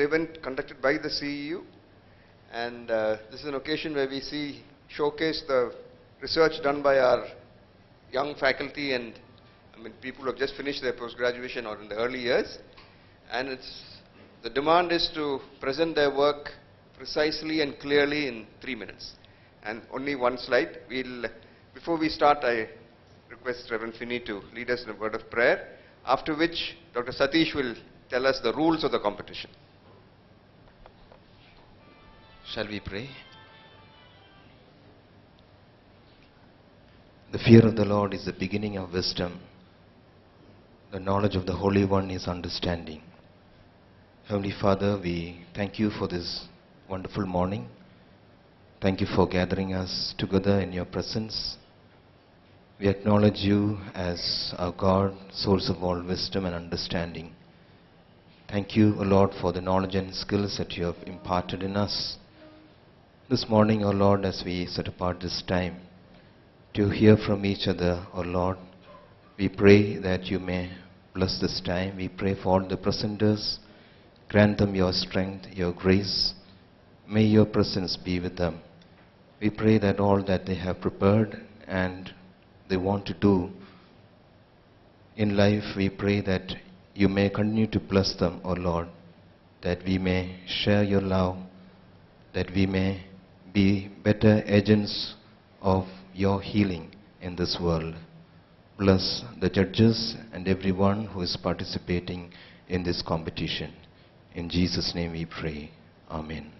event conducted by the CEU and uh, this is an occasion where we see showcase the research done by our young faculty and I mean people who have just finished their post graduation or in the early years. And it's the demand is to present their work precisely and clearly in 3 minutes. And only one slide. We'll before we start I request Reverend Finney to lead us in a word of prayer after which Dr. Satish will tell us the rules of the competition Shall we pray? The fear of the Lord is the beginning of wisdom. The knowledge of the Holy One is understanding. Heavenly Father, we thank you for this wonderful morning. Thank you for gathering us together in your presence. We acknowledge you as our God, source of all wisdom and understanding. Thank you, O Lord, for the knowledge and skills that you have imparted in us. This morning, O Lord, as we set apart this time to hear from each other, O Lord, we pray that you may bless this time. We pray for all the presenters. Grant them your strength, your grace. May your presence be with them. We pray that all that they have prepared and they want to do in life, we pray that you may continue to bless them, O Lord, that we may share your love, that we may be better agents of your healing in this world. Bless the judges and everyone who is participating in this competition. In Jesus' name we pray. Amen.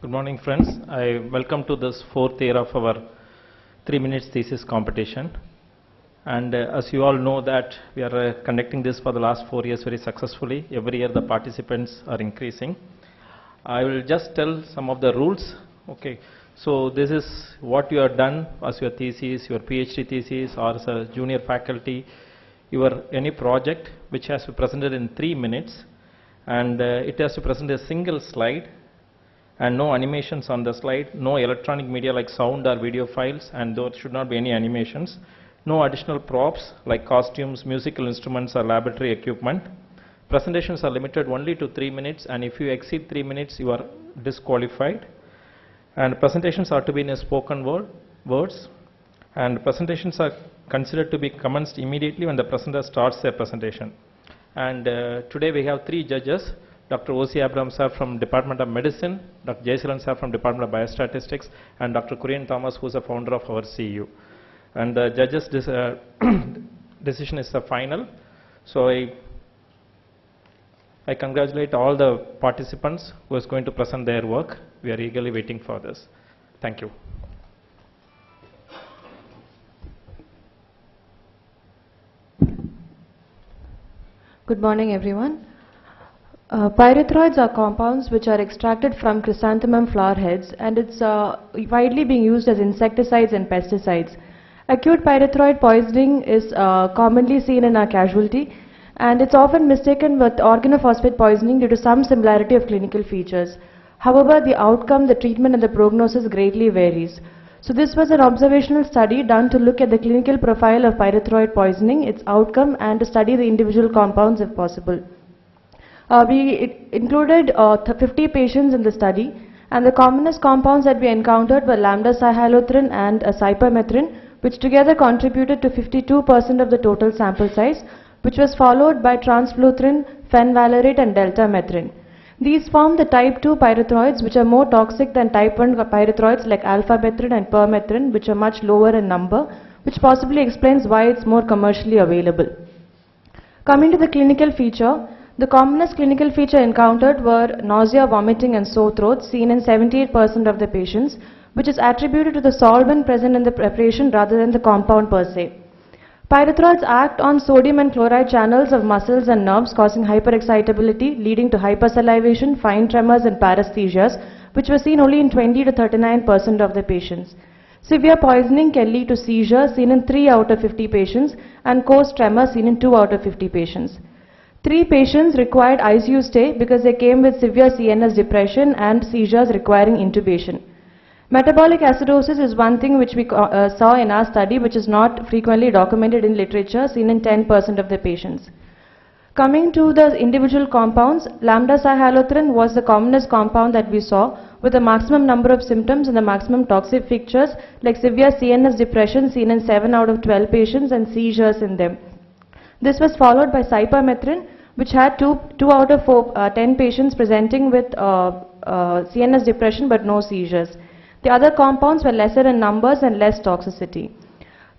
Good morning, friends. I welcome to this fourth year of our three minutes thesis competition. And uh, as you all know that we are uh, conducting this for the last four years very successfully. Every year the participants are increasing. I will just tell some of the rules. Okay. So this is what you have done as your thesis, your PhD thesis or as a junior faculty, your any project which has to be presented in three minutes and uh, it has to present a single slide and no animations on the slide, no electronic media like sound or video files, and there should not be any animations. No additional props like costumes, musical instruments, or laboratory equipment. Presentations are limited only to three minutes, and if you exceed three minutes, you are disqualified. And presentations are to be in spoken word, words, and presentations are considered to be commenced immediately when the presenter starts their presentation. And uh, today we have three judges. Dr. O.C. Abraham sir from Department of Medicine, Dr. Jayaseelan sir from Department of Biostatistics, and Dr. Kurian Thomas, who is the founder of our CEU. And the judges' uh, decision is the final. So I, I congratulate all the participants who is going to present their work. We are eagerly waiting for this. Thank you. Good morning, everyone. Uh, pyrethroids are compounds which are extracted from chrysanthemum flower heads and it's uh, widely being used as insecticides and pesticides. Acute pyrethroid poisoning is uh, commonly seen in our casualty and it's often mistaken with organophosphate poisoning due to some similarity of clinical features. However, the outcome, the treatment and the prognosis greatly varies. So this was an observational study done to look at the clinical profile of pyrethroid poisoning, its outcome and to study the individual compounds if possible. Uh, we included uh, th- 50 patients in the study and the commonest compounds that we encountered were lambda cyhalothrin and uh, cypermethrin which together contributed to 52% of the total sample size which was followed by transfluthrin, fenvalerate and deltamethrin. These form the type 2 pyrethroids which are more toxic than type 1 pyrethroids like alpha-methrin and permethrin which are much lower in number which possibly explains why it's more commercially available. Coming to the clinical feature, the commonest clinical feature encountered were nausea, vomiting and sore throat seen in 78% of the patients which is attributed to the solvent present in the preparation rather than the compound per se. Pyrethroids act on sodium and chloride channels of muscles and nerves causing hyperexcitability leading to hypersalivation, fine tremors and paresthesias which were seen only in 20 to 39% of the patients. Severe poisoning can lead to seizures seen in 3 out of 50 patients and coarse tremor seen in 2 out of 50 patients. Three patients required ICU stay because they came with severe CNS depression and seizures requiring intubation. Metabolic acidosis is one thing which we uh, saw in our study which is not frequently documented in literature seen in 10% of the patients. Coming to the individual compounds, lambda cyhalothrin was the commonest compound that we saw with the maximum number of symptoms and the maximum toxic features like severe CNS depression seen in 7 out of 12 patients and seizures in them. This was followed by cypermethrin which had 2, two out of four, uh, 10 patients presenting with uh, uh, CNS depression but no seizures. The other compounds were lesser in numbers and less toxicity.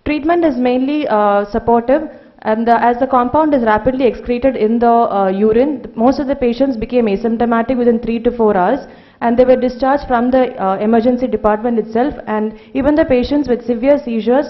Treatment is mainly uh, supportive and the, as the compound is rapidly excreted in the uh, urine, most of the patients became asymptomatic within 3 to 4 hours and they were discharged from the uh, emergency department itself and even the patients with severe seizures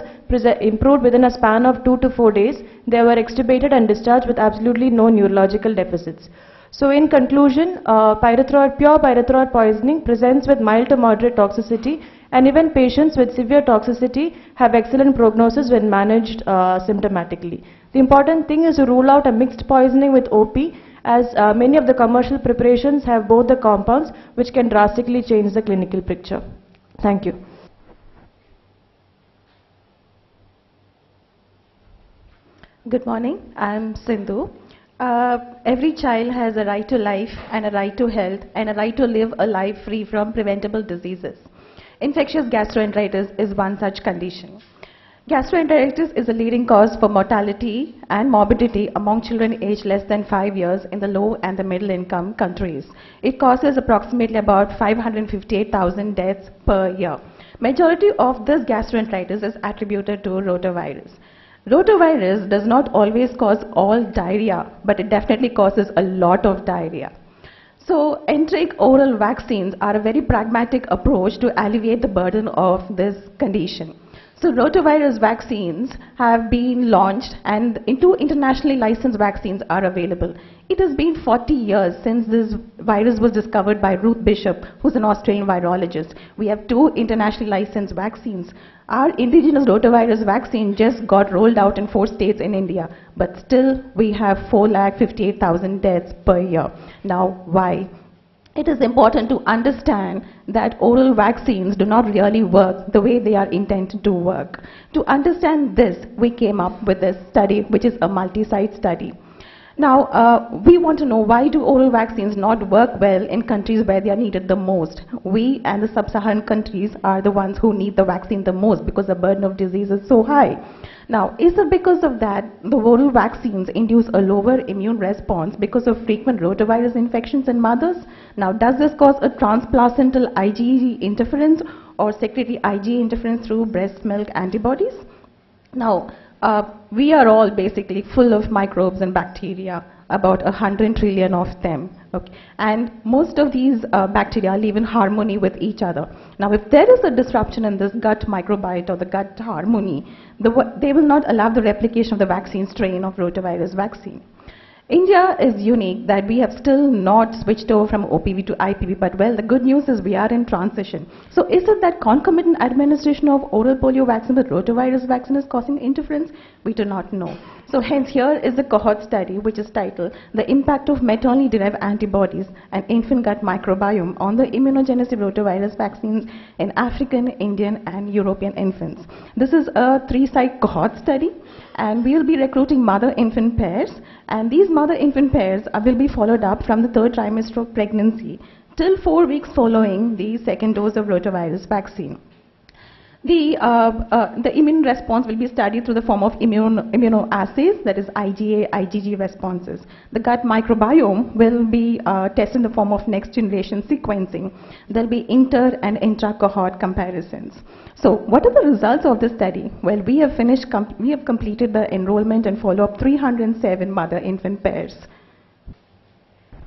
improved within a span of 2 to 4 days. They were extubated and discharged with absolutely no neurological deficits. So in conclusion, uh, pyrethroid, pure pyrethroid poisoning presents with mild to moderate toxicity and even patients with severe toxicity have excellent prognosis when managed uh, symptomatically. The important thing is to rule out a mixed poisoning with OP as uh, many of the commercial preparations have both the compounds which can drastically change the clinical picture. Thank you. Good morning. I'm Sindhu. Uh, every child has a right to life and a right to health and a right to live a life free from preventable diseases. Infectious gastroenteritis is one such condition. Gastroenteritis is a leading cause for mortality and morbidity among children aged less than 5 years in the low and the middle income countries. It causes approximately about 558,000 deaths per year. Majority of this gastroenteritis is attributed to rotavirus. Rotavirus does not always cause all diarrhea, but it definitely causes a lot of diarrhea. So, enteric oral vaccines are a very pragmatic approach to alleviate the burden of this condition. So, rotavirus vaccines have been launched, and two internationally licensed vaccines are available. It has been 40 years since this virus was discovered by Ruth Bishop, who's an Australian virologist. We have two internationally licensed vaccines. Our indigenous rotavirus vaccine just got rolled out in four states in India, but still we have 4,58,000 deaths per year. Now, why? It is important to understand that oral vaccines do not really work the way they are intended to work. To understand this, we came up with this study, which is a multi-site study. Now, uh, we want to know why do oral vaccines not work well in countries where they are needed the most? We and the sub-Saharan countries are the ones who need the vaccine the most because the burden of disease is so high. Now, is it because of that the oral vaccines induce a lower immune response because of frequent rotavirus infections in mothers? Now, does this cause a transplacental IgG interference or secretory IgE interference through breast milk antibodies? Now, uh, we are all basically full of microbes and bacteria, about a hundred trillion of them. Okay. And most of these uh, bacteria live in harmony with each other. Now, if there is a disruption in this gut microbiota or the gut harmony, the, they will not allow the replication of the vaccine strain of rotavirus vaccine. India is unique that we have still not switched over from OPV to IPV, but well, the good news is we are in transition. So is it that concomitant administration of oral polio vaccine with rotavirus vaccine is causing interference? We do not know. So hence here is the cohort study which is titled The Impact of Maternally Derived Antibodies and Infant Gut Microbiome on the Immunogenicity of Rotavirus Vaccines in African, Indian and European infants. This is a three-site cohort study and we will be recruiting mother-infant pairs and these mother-infant pairs will be followed up from the third trimester of pregnancy till four weeks following the second dose of rotavirus vaccine. The, uh, uh, the immune response will be studied through the form of immune, immunoassays, that is IgA, IgG responses. The gut microbiome will be uh, tested in the form of next generation sequencing. There will be inter and intra-cohort comparisons. So what are the results of this study? Well, we have finished, we have completed the enrollment and follow-up 307 mother-infant pairs.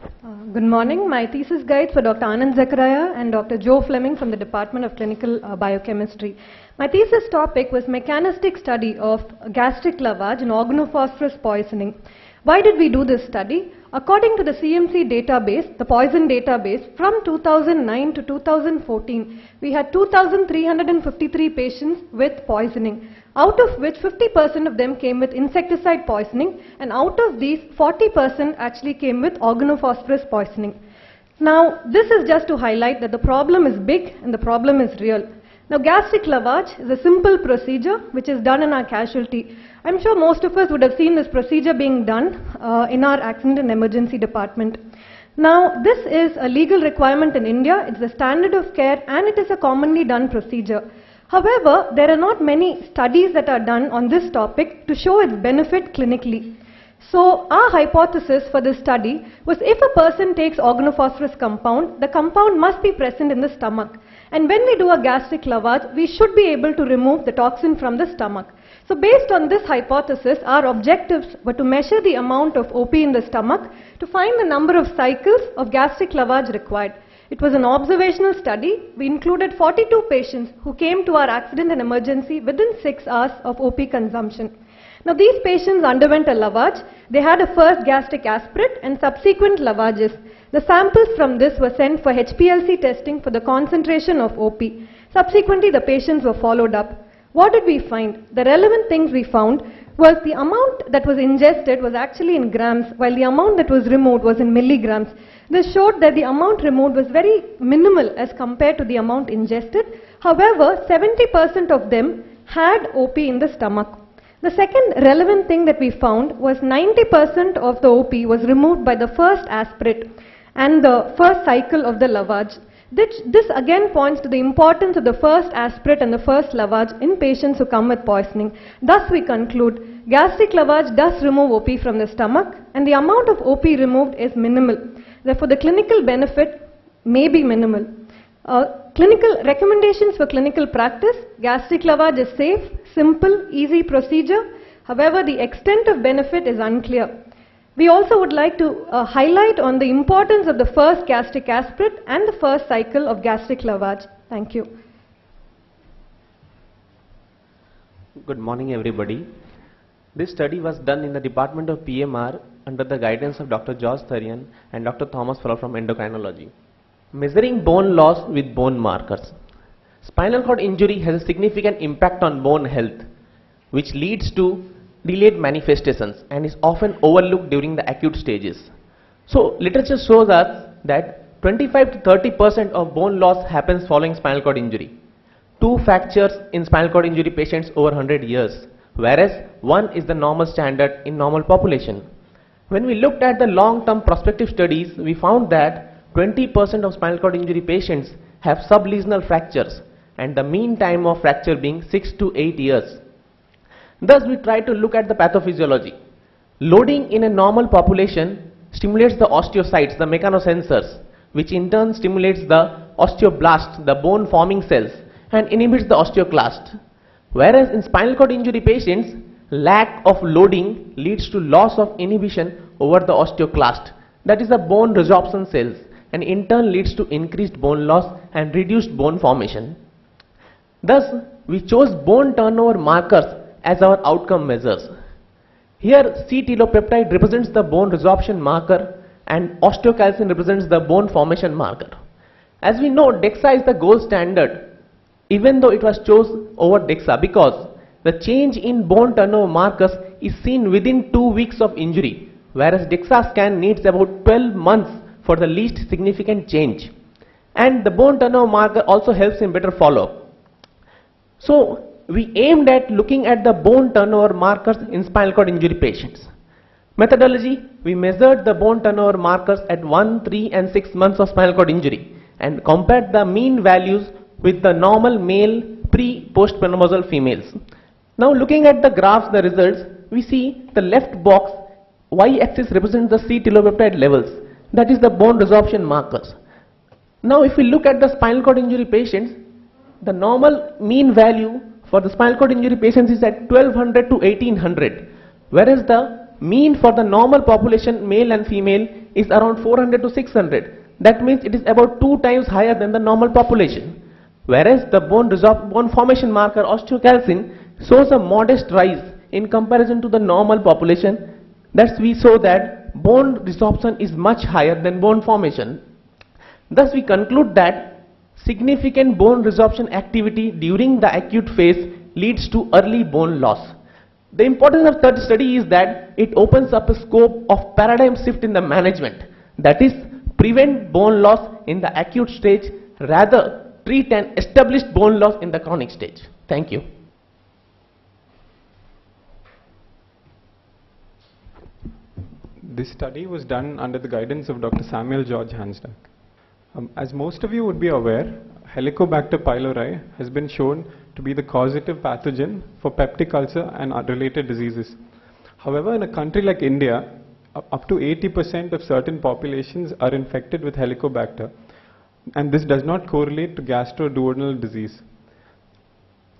Uh, Good morning. My thesis guides were Dr. Anand Zachariah and Dr. Joe Fleming from the Department of Clinical uh, Biochemistry. My thesis topic was mechanistic study of gastric lavage and organophosphorus poisoning. Why did we do this study? According to the CMC database, the poison database, from 2009 to 2014, we had 2,353 patients with poisoning, out of which 50% of them came with insecticide poisoning, and out of these, 40% actually came with organophosphorus poisoning. Now, this is just to highlight that the problem is big and the problem is real. Now, gastric lavage is a simple procedure which is done in our casualty. I'm sure most of us would have seen this procedure being done uh, in our accident and emergency department. Now, this is a legal requirement in India, it's a standard of care and it is a commonly done procedure. However, there are not many studies that are done on this topic to show its benefit clinically. So our hypothesis for this study was if a person takes organophosphorus compound, the compound must be present in the stomach. And when we do a gastric lavage, we should be able to remove the toxin from the stomach. So based on this hypothesis, our objectives were to measure the amount of OP in the stomach to find the number of cycles of gastric lavage required. It was an observational study. We included 42 patients who came to our accident and emergency within 6 hours of OP consumption. Now these patients underwent a lavage. They had a first gastric aspirate and subsequent lavages. The samples from this were sent for HPLC testing for the concentration of OP. Subsequently, the patients were followed up. What did we find? The relevant things we found was the amount that was ingested was actually in grams, while the amount that was removed was in milligrams. This showed that the amount removed was very minimal as compared to the amount ingested. However, 70% of them had OP in the stomach. The second relevant thing that we found was 90% of the OP was removed by the first aspirate and the first cycle of the lavage. This, this, again points to the importance of the first aspirate and the first lavage in patients who come with poisoning. Thus we conclude gastric lavage does remove OP from the stomach and the amount of OP removed is minimal. Therefore the clinical benefit may be minimal. Uh, clinical recommendations for clinical practice, gastric lavage is safe, simple, easy procedure. However, the extent of benefit is unclear. We also would like to uh, highlight on the importance of the first gastric aspirate and the first cycle of gastric lavage. Thank you. Good morning everybody. This study was done in the Department of PMR under the guidance of Dr. George Tharion and Dr. Thomas Fuller from endocrinology. Measuring bone loss with bone markers. Spinal cord injury has a significant impact on bone health which leads to delayed manifestations and is often overlooked during the acute stages. So literature shows us that 25 to 30 percent of bone loss happens following spinal cord injury. Two fractures in spinal cord injury patients over 100 years whereas one is the normal standard in normal population. When we looked at the long-term prospective studies we found that 20% of spinal cord injury patients have sublesional fractures and the mean time of fracture being 6 to 8 years. Thus we try to look at the pathophysiology. Loading in a normal population stimulates the osteocytes, the mechanosensors, which in turn stimulates the osteoblasts, the bone forming cells and inhibits the osteoclast. Whereas in spinal cord injury patients, lack of loading leads to loss of inhibition over the osteoclast, that is the bone resorption cells and in turn leads to increased bone loss and reduced bone formation. Thus, we chose bone turnover markers as our outcome measures. Here, C-telopeptide represents the bone resorption marker and osteocalcin represents the bone formation marker. As we know, DEXA is the gold standard, even though it was chosen over DEXA because the change in bone turnover markers is seen within two weeks of injury, whereas DEXA scan needs about 12 months for the least significant change. And the bone turnover marker also helps in better follow-up. So we aimed at looking at the bone turnover markers in spinal cord injury patients. Methodology, we measured the bone turnover markers at 1, 3 and 6 months of spinal cord injury and compared the mean values with the normal male pre-postmenopausal females. Now looking at the graphs, the results, we see the left box, y-axis represents the C-telopeptide levels, that is the bone resorption markers. Now if we look at the spinal cord injury patients, the normal mean value for the spinal cord injury patients is at 1200 to 1800 whereas the mean for the normal population male and female is around 400 to 600 that means it is about two times higher than the normal population whereas the bone, bone formation marker osteocalcin shows a modest rise in comparison to the normal population thus we saw that bone resorption is much higher than bone formation thus we conclude that Significant bone resorption activity during the acute phase leads to early bone loss. The importance of third study is that it opens up a scope of paradigm shift in the management. That is, prevent bone loss in the acute stage, rather treat an established bone loss in the chronic stage. Thank you. This study was done under the guidance of Dr. Samuel George Hansdak. Um, as most of you would be aware, Helicobacter pylori has been shown to be the causative pathogen for peptic ulcer and related diseases. However, in a country like India, up to 80% of certain populations are infected with Helicobacter, and this does not correlate to gastroduodenal disease.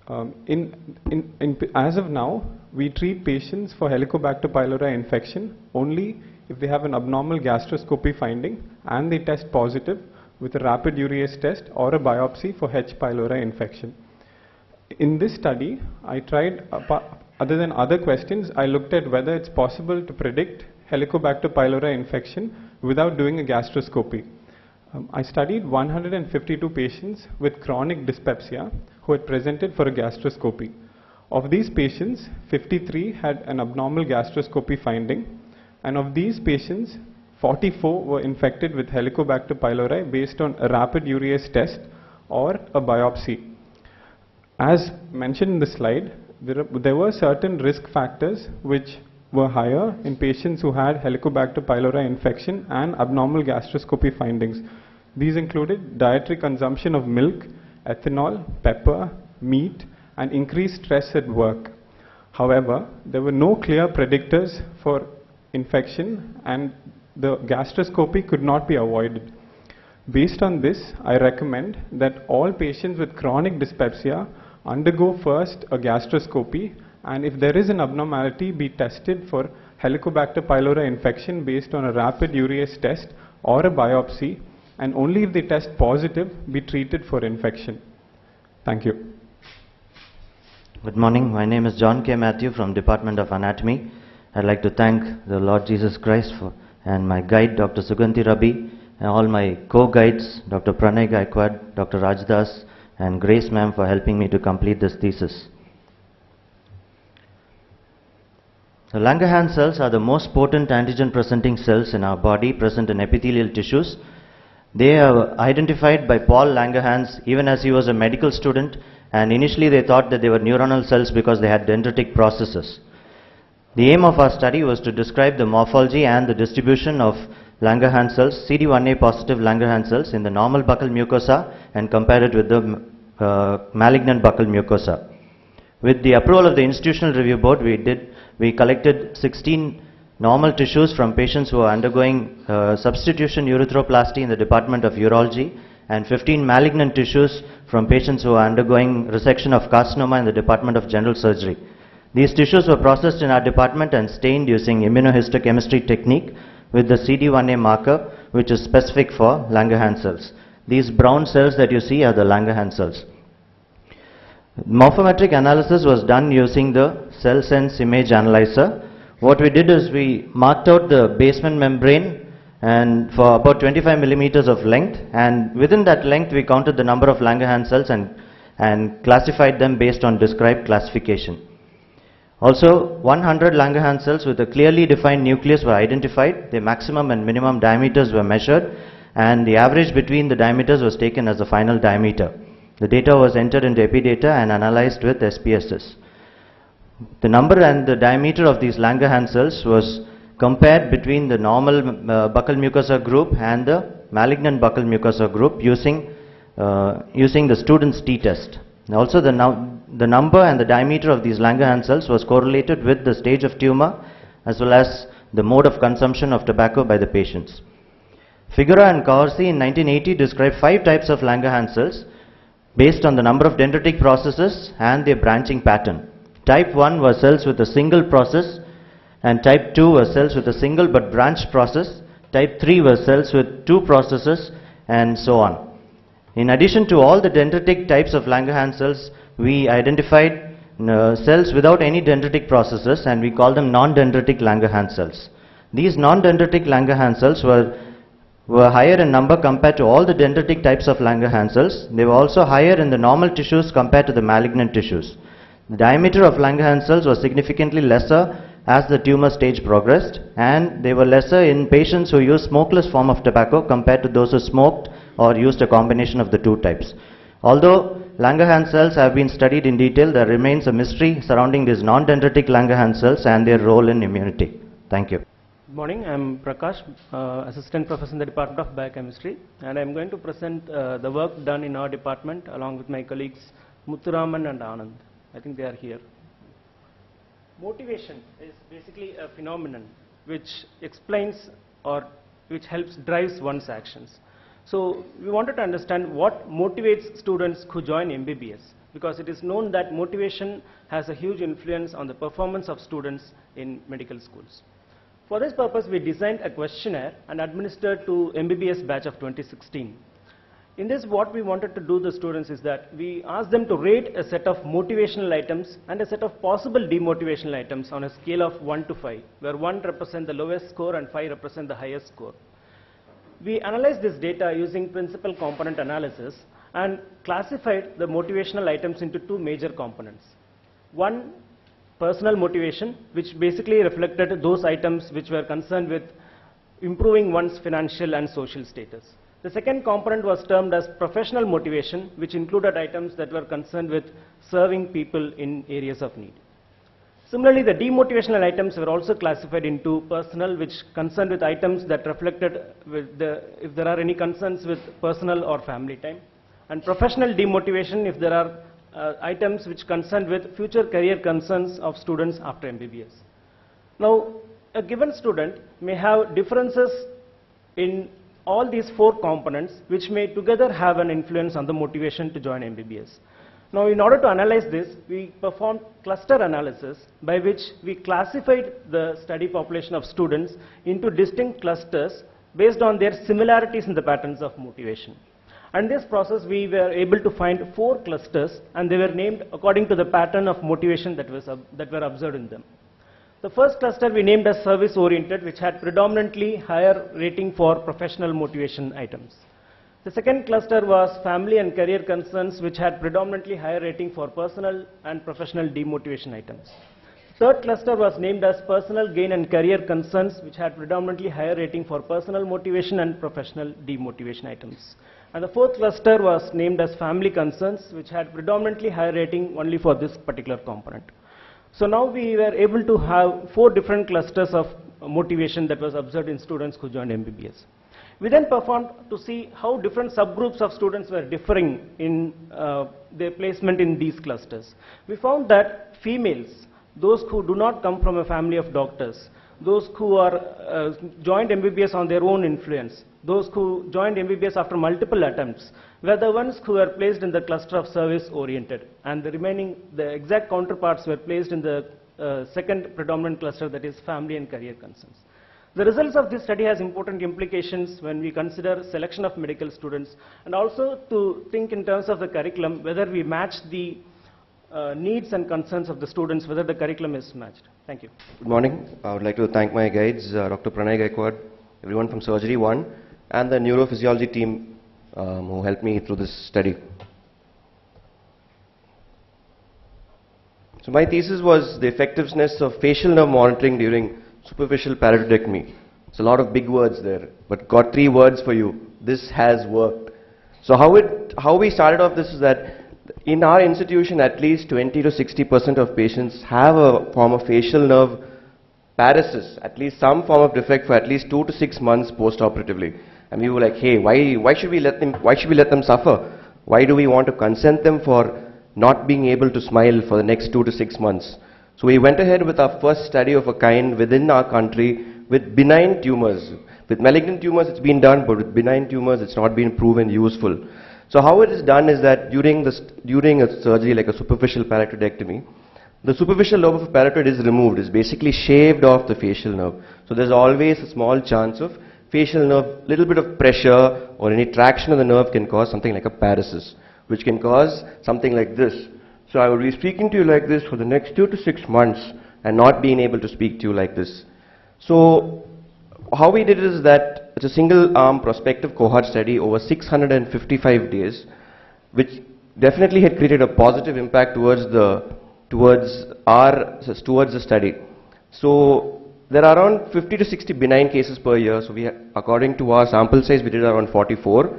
Um, in, in, in, as of now, we treat patients for Helicobacter pylori infection only if they have an abnormal gastroscopy finding and they test positive with a rapid urease test or a biopsy for H. pylori infection. In this study, I tried, other than other questions, I looked at whether it's possible to predict Helicobacter pylori infection without doing a gastroscopy. Um, I studied 152 patients with chronic dyspepsia who had presented for a gastroscopy. Of these patients, 53 had an abnormal gastroscopy finding, and of these patients, 44 were infected with Helicobacter pylori based on a rapid urease test or a biopsy. As mentioned in the slide, there, are, there were certain risk factors which were higher in patients who had Helicobacter pylori infection and abnormal gastroscopy findings. These included dietary consumption of milk, ethanol, pepper, meat, and increased stress at work. However, there were no clear predictors for infection and the gastroscopy could not be avoided. Based on this, I recommend that all patients with chronic dyspepsia undergo first a gastroscopy and if there is an abnormality be tested for Helicobacter pylori infection based on a rapid urease test or a biopsy and only if they test positive be treated for infection. Thank you. Good morning. My name is John K. Matthew from Department of Anatomy. I'd like to thank the Lord Jesus Christ for, and my guide, Dr. Suganthy Rabi, and all my co-guides, Dr. Pranay Gaikwad, Dr. Rajdas, and Grace ma'am for helping me to complete this thesis. The Langerhans cells are the most potent antigen-presenting cells in our body present in epithelial tissues. They are identified by Paul Langerhans even as he was a medical student and initially they thought that they were neuronal cells because they had dendritic processes. The aim of our study was to describe the morphology and the distribution of Langerhans cells, CD1A positive Langerhans cells in the normal buccal mucosa and compare it with the uh, malignant buccal mucosa. With the approval of the Institutional Review Board, we did we collected 16 normal tissues from patients who are undergoing uh, substitution urethroplasty in the Department of Urology and 15 malignant tissues from patients who are undergoing resection of carcinoma in the Department of General Surgery. These tissues were processed in our department and stained using immunohistochemistry technique with the CD1A marker which is specific for Langerhans cells. These brown cells that you see are the Langerhans cells. Morphometric analysis was done using the cellSens image analyzer. What we did is we marked out the basement membrane and for about 25 millimeters of length and within that length we counted the number of Langerhans cells and, and classified them based on described classification. Also 100 Langerhans cells with a clearly defined nucleus were identified, the maximum and minimum diameters were measured and the average between the diameters was taken as the final diameter. The data was entered into Epidata and analyzed with SPSS. The number and the diameter of these Langerhans cells was compared between the normal uh, buccal mucosa group and the malignant buccal mucosa group using, uh, using the student's t-test. Also the, num the number and the diameter of these Langerhans cells was correlated with the stage of tumor as well as the mode of consumption of tobacco by the patients. Figura and Corsi in 1980 described five types of Langerhans cells based on the number of dendritic processes and their branching pattern. Type 1 were cells with a single process and type 2 were cells with a single but branched process. Type 3 were cells with two processes and so on. In addition to all the dendritic types of Langerhans cells, we identified uh, cells without any dendritic processes and we call them non-dendritic Langerhans cells. These non-dendritic Langerhans cells were were higher in number compared to all the dendritic types of Langerhans cells. They were also higher in the normal tissues compared to the malignant tissues. The diameter of Langerhans cells was significantly lesser as the tumor stage progressed and they were lesser in patients who used smokeless form of tobacco compared to those who smoked or used a combination of the two types. Although Langerhans cells have been studied in detail, there remains a mystery surrounding these non-dendritic Langerhans cells and their role in immunity. Thank you. Good morning, I'm Prakash, uh, Assistant Professor in the Department of Biochemistry, and I'm going to present uh, the work done in our department along with my colleagues Muthuraman and Anand. I think they are here. Motivation is basically a phenomenon which explains or which helps drives one's actions. So we wanted to understand what motivates students who join MBBS because it is known that motivation has a huge influence on the performance of students in medical schools. For this purpose, we designed a questionnaire and administered to MBBS batch of 2016. In this, what we wanted to do the students is that we asked them to rate a set of motivational items and a set of possible demotivational items on a scale of 1 to 5, where 1 represents the lowest score and 5 represents the highest score. We analyzed this data using principal component analysis and classified the motivational items into two major components. One, personal motivation, which basically reflected those items which were concerned with improving one's financial and social status. The second component was termed as professional motivation, which included items that were concerned with serving people in areas of need. Similarly, the demotivational items were also classified into personal, which concerned with items that reflected the, if there are any concerns with personal or family time, and professional demotivation if there are uh, items which concerned with future career concerns of students after MBBS. Now, a given student may have differences in all these four components which may together have an influence on the motivation to join MBBS. Now in order to analyze this, we performed cluster analysis by which we classified the study population of students into distinct clusters based on their similarities in the patterns of motivation. And this process we were able to find four clusters and they were named according to the pattern of motivation that, was, that were observed in them. The first cluster we named as service oriented, which had predominantly higher rating for professional motivation items. The second cluster was family and career concerns, which had predominantly higher rating for personal and professional demotivation items. Third cluster was named as personal gain and career concerns, which had predominantly higher rating for personal motivation and professional demotivation items. And the fourth cluster was named as family concerns, which had predominantly higher rating only for this particular component. So now we were able to have four different clusters of motivation that was observed in students who joined MBBS. We then performed to see how different subgroups of students were differing in uh, their placement in these clusters. We found that females, those who do not come from a family of doctors, those who are uh, joined MBBS on their own influence, those who joined MBBS after multiple attempts, were the ones who were placed in the cluster of service oriented and the remaining, the exact counterparts were placed in the uh, second predominant cluster that is family and career concerns. The results of this study has important implications when we consider selection of medical students and also to think in terms of the curriculum whether we match the uh, needs and concerns of the students, whether the curriculum is matched. Thank you. Good morning. I would like to thank my guides, uh, Dr. Pranay Gaikwad, everyone from Surgery 1, and the neurophysiology team um, who helped me through this study. So my thesis was the effectiveness of facial nerve monitoring during superficial parotidectomy. It's a lot of big words there, but got three words for you. This has worked. So how it, how we started off this is that in our institution, at least 20 to 60 percent of patients have a form of facial nerve paresis, at least some form of defect for at least two to six months post-operatively. And we were like, hey, why, why, should we let them, why should we let them suffer? Why do we want to consent them for not being able to smile for the next two to six months? So we went ahead with our first study of a kind within our country with benign tumors. With malignant tumors it's been done, but with benign tumors it's not been proven useful. So how it is done is that during, the during a surgery like a superficial parotidectomy, the superficial lobe of a parotid is removed, is basically shaved off the facial nerve. So there's always a small chance of facial nerve, little bit of pressure or any traction of the nerve can cause something like a paresis, which can cause something like this. So I will be speaking to you like this for the next two to six months and not being able to speak to you like this. So how we did it is that it's a single arm prospective cohort study over 655 days, which definitely had created a positive impact towards the towards our towards the study. So there are around 50 to 60 benign cases per year. So we, according to our sample size, we did around 44.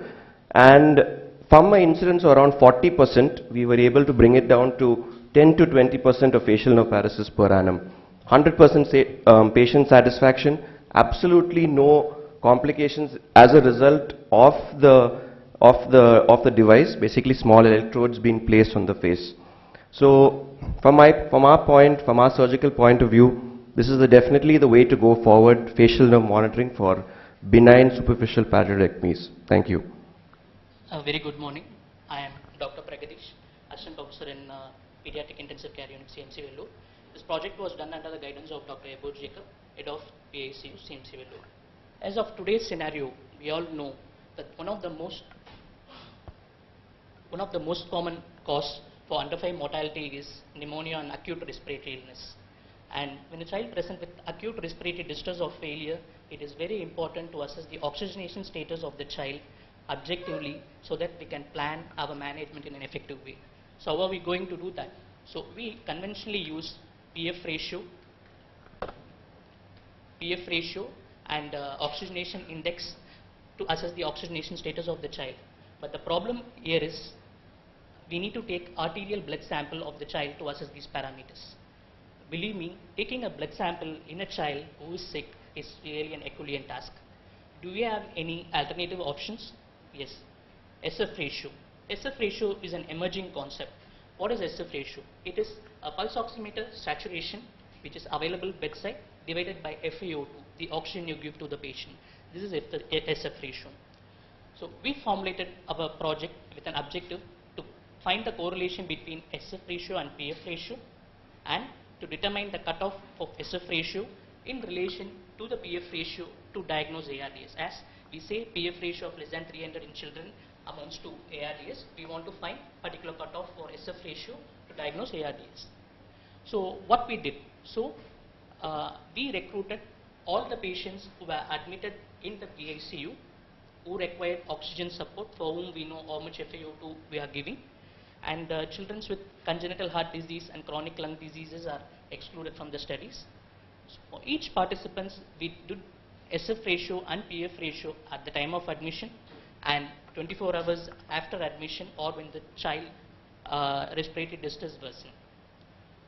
And from my incidence of around 40%, we were able to bring it down to 10 to 20% of facial nerve paralysis per annum. 100% um, patient satisfaction, absolutely no complications as a result of the, of the, of the device, basically small electrodes being placed on the face. So from my, from our point, from our surgical point of view, this is the definitely the way to go forward, facial nerve monitoring for benign superficial parotidectomies. Thank you. A very good morning. I am Dr. Pragadish, Assistant Professor in uh, Pediatric Intensive Care Unit, CMC Vellore. This project was done under the guidance of Dr. Ebor Jacob, Head of PICU, CMC Vellore. As of today's scenario, we all know that one of the most one of the most common cause for under 5 mortality is pneumonia and acute respiratory illness. And when a child presents with acute respiratory distress or failure, it is very important to assess the oxygenation status of the child objectively so that we can plan our management in an effective way. So how are we going to do that? So we conventionally use PF ratio, PF ratio and uh, oxygenation index to assess the oxygenation status of the child. But the problem here is we need to take arterial blood sample of the child to assess these parameters. Believe me, taking a blood sample in a child who is sick is really an Herculean task. Do we have any alternative options? Yes. SF ratio. SF ratio is an emerging concept. What is SF ratio? It is a pulse oximeter saturation which is available bedside divided by FiO2, the oxygen you give to the patient. This is SF ratio. So we formulated our project with an objective to find the correlation between SF ratio and PF ratio and to determine the cutoff of SF ratio in relation to the PF ratio to diagnose ARDS. As we say PF ratio of less than 300 in children amounts to ARDS, we want to find particular cutoff for SF ratio to diagnose ARDS. So what we did, so uh, we recruited all the patients who were admitted in the PICU who required oxygen support for whom we know how much FiO2 we are giving and uh, children with congenital heart disease and chronic lung diseases are excluded from the studies. So for each participants we did SF ratio and PF ratio at the time of admission and 24 hours after admission or when the child uh, respiratory distress worsened.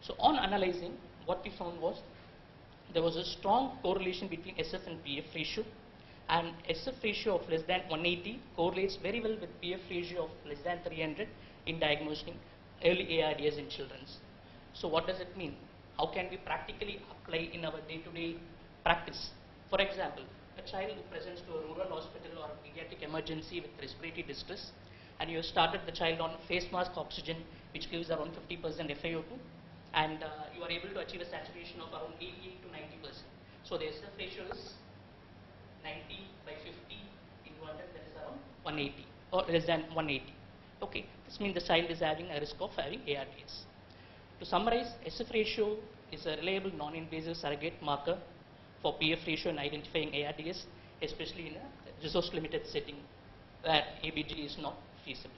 So on analyzing, what we found was there was a strong correlation between SF and PF ratio and SF ratio of less than 180 correlates very well with PF ratio of less than 300 in diagnosing early ARDS in children. So what does it mean? How can we practically apply in our day-to-day practice? For example, a child who presents to a rural hospital or a pediatric emergency with respiratory distress and you have started the child on face mask oxygen which gives around 50% FiO2 and uh, you are able to achieve a saturation of around 88 to 90%. So the SF ratio is 90 by 50 into 100 that is around 180 or less than 180. Okay, this means the child is having a risk of having ARDS. To summarize, SF ratio is a reliable non-invasive surrogate marker for PF ratio in identifying ARDS, especially in a resource limited setting where ABG is not feasible.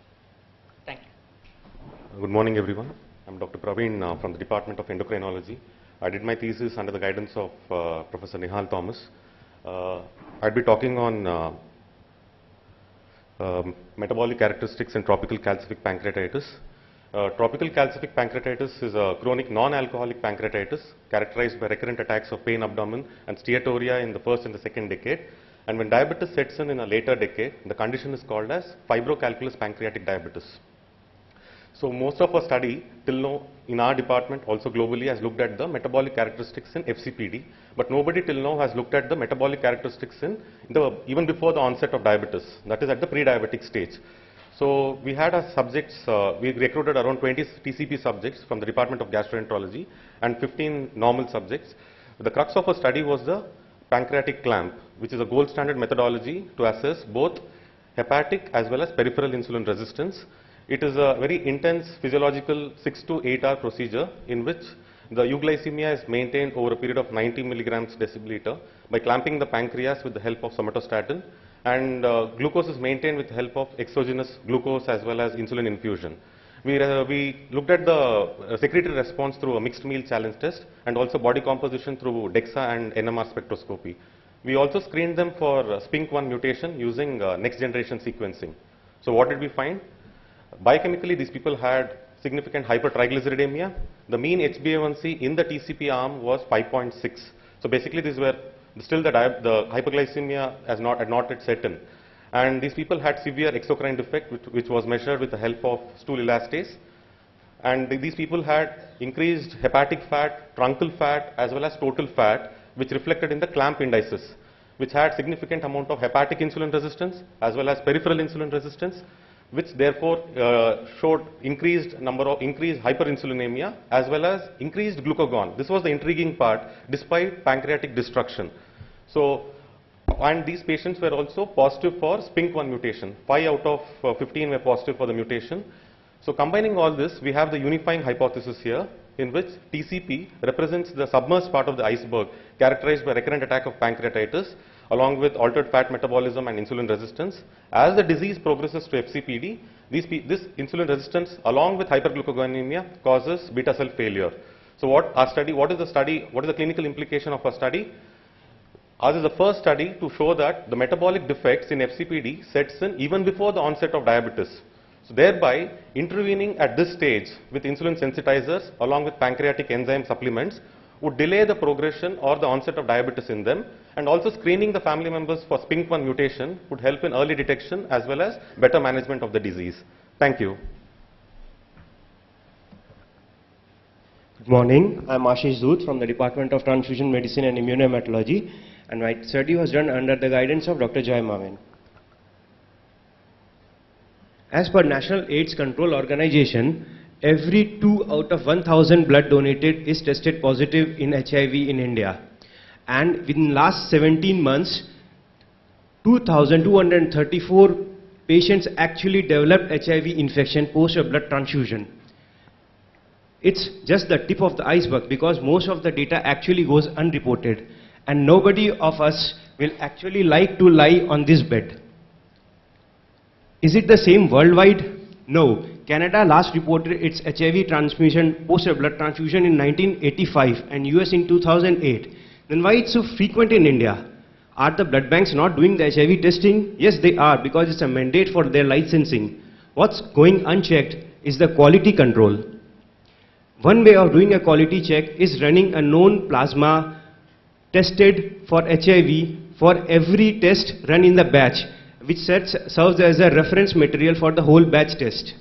Thank you. Good morning, everyone. I'm Dr. Praveen uh, from the Department of Endocrinology. I did my thesis under the guidance of uh, Professor Nihal Thomas. Uh, I'd be talking on uh, um, metabolic characteristics in tropical calcific pancreatitis. Uh, tropical calcific pancreatitis is a chronic non-alcoholic pancreatitis characterized by recurrent attacks of pain abdomen and steatorrhea in the first and the second decade. And when diabetes sets in in a later decade, the condition is called as fibrocalculous pancreatic diabetes. So most of our study till now in our department also globally has looked at the metabolic characteristics in FCPD, but nobody till now has looked at the metabolic characteristics in the even before the onset of diabetes, that is at the pre-diabetic stage. So we had our subjects, uh, we recruited around 20 TCP subjects from the Department of Gastroenterology and 15 normal subjects. The crux of our study was the pancreatic clamp, which is a gold standard methodology to assess both hepatic as well as peripheral insulin resistance. It is a very intense physiological 6 to 8 hour procedure in which the euglycemia is maintained over a period of 90 milligrams deciliter by clamping the pancreas with the help of somatostatin and uh, glucose is maintained with the help of exogenous glucose as well as insulin infusion. We, uh, we looked at the uh, secretory response through a mixed meal challenge test and also body composition through DEXA and NMR spectroscopy. We also screened them for uh, SPINK1 mutation using uh, next generation sequencing. So what did we find? Biochemically, these people had significant hypertriglyceridemia. The mean HbA1c in the TCP arm was 5.6. So basically, these were still the, the hyperglycemia has not, had not yet set in. And these people had severe exocrine defect, which, which was measured with the help of stool elastase. And th- these people had increased hepatic fat, truncal fat, as well as total fat, which reflected in the clamp indices, which had significant amount of hepatic insulin resistance, as well as peripheral insulin resistance, which therefore uh, showed increased number of increased hyperinsulinemia as well as increased glucagon. This was the intriguing part despite pancreatic destruction. So, and these patients were also positive for SPINK1 mutation. 5 out of uh, 15 were positive for the mutation. So combining all this, we have the unifying hypothesis here in which TCP represents the submerged part of the iceberg characterized by recurrent attack of pancreatitis along with altered fat metabolism and insulin resistance. As the disease progresses to FCPD, this insulin resistance along with hyperglucagonemia causes beta cell failure. So what our study, what is the study, what is the clinical implication of our study? Ours is the first study to show that the metabolic defects in FCPD sets in even before the onset of diabetes. So thereby intervening at this stage with insulin sensitizers along with pancreatic enzyme supplements would delay the progression or the onset of diabetes in them and also screening the family members for SPINK1 mutation would help in early detection as well as better management of the disease. Thank you. Good morning. I'm Ashish Doot from the Department of Transfusion Medicine and Immunohematology, and my study was done under the guidance of Dr. Joy Mammen. As per National AIDS Control Organization, every 2 out of 1000 blood donated is tested positive in HIV in India. And within last 17 months, 2234 patients actually developed HIV infection post a blood transfusion. It's just the tip of the iceberg because most of the data actually goes unreported and nobody of us will actually like to lie on this bed. Is it the same worldwide? No. Canada last reported its HIV transmission post a blood transfusion in 1985 and US in 2008. Then why it's so frequent in India? Are the blood banks not doing the HIV testing? Yes, they are because it's a mandate for their licensing. What's going unchecked is the quality control. One way of doing a quality check is running a known plasma tested for HIV for every test run in the batch, which sets, serves as a reference material for the whole batch test.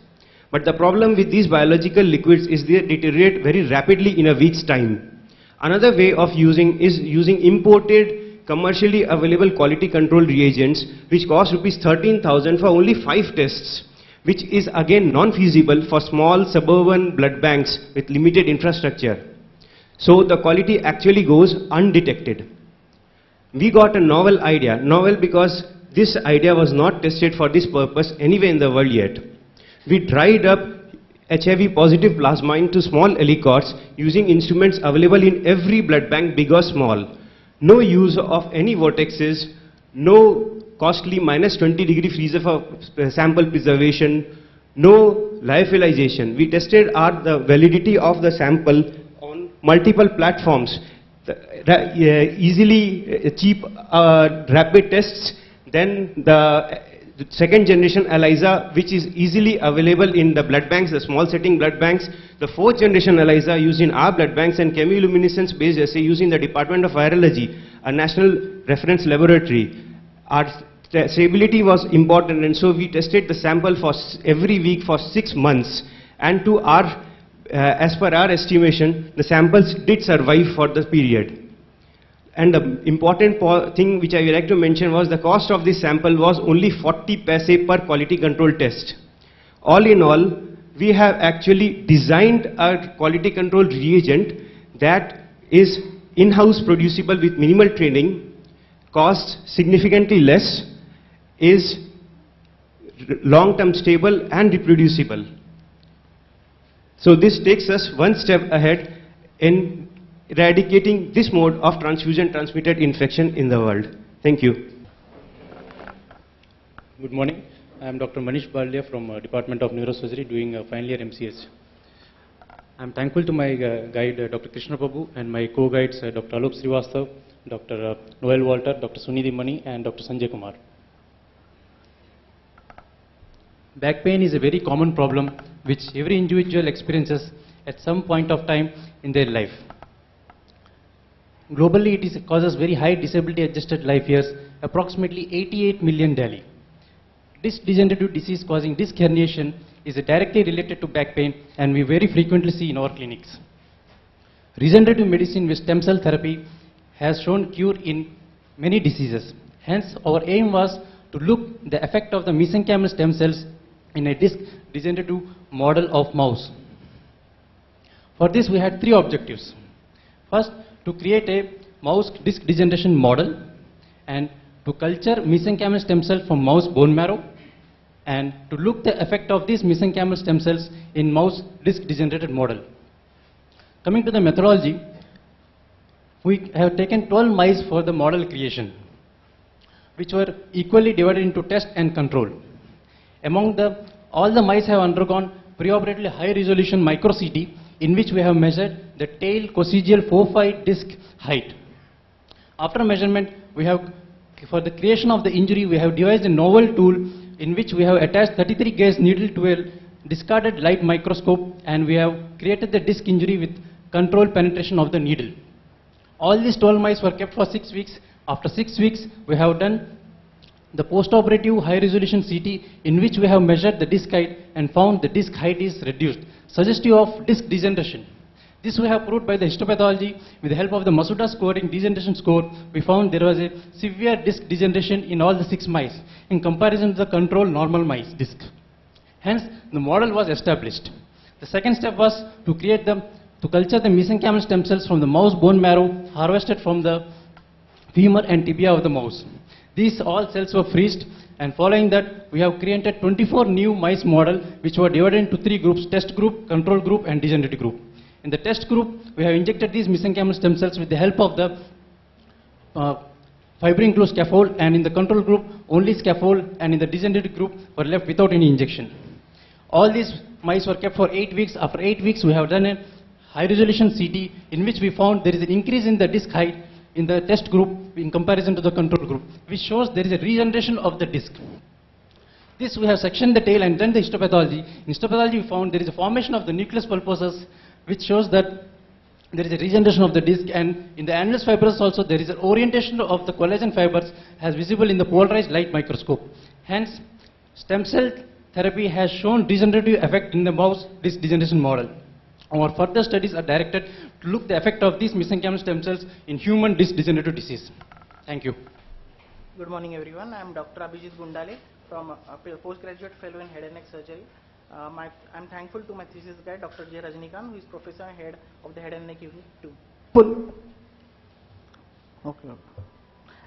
But the problem with these biological liquids is they deteriorate very rapidly in a week's time. Another way of using is using imported commercially available quality control reagents which cost rupees 13,000 for only 5 tests which is again non-feasible for small suburban blood banks with limited infrastructure. So the quality actually goes undetected. We got a novel idea, novel because this idea was not tested for this purpose anywhere in the world yet. We dried up HIV positive plasma into small aliquots using instruments available in every blood bank big or small. No use of any vortexes, no costly minus 20 degree freezer for uh, sample preservation, no lyophilization. We tested our, the validity of the sample on multiple platforms. The, uh, easily uh, cheap uh, rapid tests, then the uh, second generation ELISA which is easily available in the blood banks, the small setting blood banks, the fourth generation ELISA used in our blood banks and chemiluminescence based assay used in the Department of Virology, a national reference laboratory. Our stability was important and so we tested the sample for every week for six months and to our, uh, as per our estimation, the samples did survive for the period. And the important thing which I would like to mention was the cost of this sample was only 40 paise per quality control test. All in all, we have actually designed a quality control reagent that is in-house producible with minimal training, costs significantly less, is long-term stable and reproducible. So this takes us one step ahead in eradicating this mode of transfusion transmitted infection in the world. Thank you. Good morning. I am Dr. Manish Baldia from uh, Department of Neurosurgery doing uh, final year MCH. I am thankful to my uh, guide uh, Dr. Krishna Prabhu and my co-guides uh, Dr. Alok Srivastav, Dr. Uh, Noel Walter, Dr. Sunidhi Mani and Dr. Sanjay Kumar. Back pain is a very common problem which every individual experiences at some point of time in their life. Globally, it is, causes very high disability adjusted life years, approximately 88 million daily. Disc degenerative disease causing disc herniation is directly related to back pain and we very frequently see in our clinics. Regenerative medicine with stem cell therapy has shown cure in many diseases. Hence, our aim was to look the effect of the mesenchymal stem cells in a disc degenerative model of mouse. For this, we had three objectives. First, to create a mouse disc degeneration model and to culture mesenchymal stem cells from mouse bone marrow and to look the effect of these mesenchymal stem cells in mouse disc degenerated model. Coming to the methodology, we have taken 12 mice for the model creation, which were equally divided into test and control. Among the, all the mice have undergone preoperatively high resolution micro CT in which we have measured the tail coccygeal foci disc height. After measurement, we have, for the creation of the injury, we have devised a novel tool in which we have attached 33 gauge needle to a discarded light microscope and we have created the disc injury with controlled penetration of the needle. All these 12 mice were kept for 6 weeks. After 6 weeks, we have done the postoperative high resolution CT in which we have measured the disc height and found the disc height is reduced, suggestive of disc degeneration. This we have proved by the histopathology with the help of the Masuda scoring degeneration score. We found there was a severe disc degeneration in all the six mice in comparison to the control normal mice disc. Hence, the model was established. The second step was to create the, to culture the mesenchymal stem cells from the mouse bone marrow harvested from the femur and tibia of the mouse. These all cells were freezed and following that we have created 24 new mice model which were divided into three groups, test group, control group and degenerative group. In the test group, we have injected these mesenchymal stem cells with the help of the uh, fibrin glue scaffold and in the control group only scaffold and in the degenerative group were left without any injection. All these mice were kept for 8 weeks. After 8 weeks we have done a high resolution CT in which we found there is an increase in the disc height in the test group in comparison to the control group which shows there is a regeneration of the disc. This we have sectioned the tail and done the histopathology. In histopathology we found there is a formation of the nucleus pulposus which shows that there is a regeneration of the disc and in the annulus fibers also there is an orientation of the collagen fibers as visible in the polarized light microscope. Hence, stem cell therapy has shown degenerative effect in the mouse disc degeneration model. Our further studies are directed to look the effect of these mesenchymal stem cells in human disc degenerative disease. Thank you. Good morning everyone. I am Dr. Abhijit Gundale from uh, a postgraduate fellow in head and neck surgery. Uh, my, I'm thankful to my thesis guide, Dr. J. Rajnikant, who is professor and head of the head and neck unit 2. Full. Okay. okay.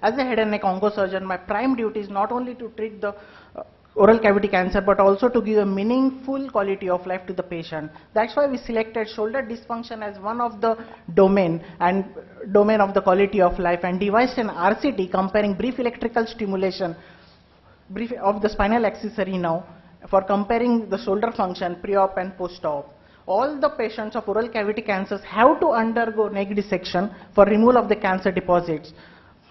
As a head and neck oncosurgeon, my prime duty is not only to treat the uh, oral cavity cancer, but also to give a meaningful quality of life to the patient. That's why we selected shoulder dysfunction as one of the domain and domain of the quality of life and devised an RCT comparing brief electrical stimulation brief of the spinal accessory nerve for comparing the shoulder function pre-op and post-op. All the patients of oral cavity cancers have to undergo neck dissection for removal of the cancer deposits.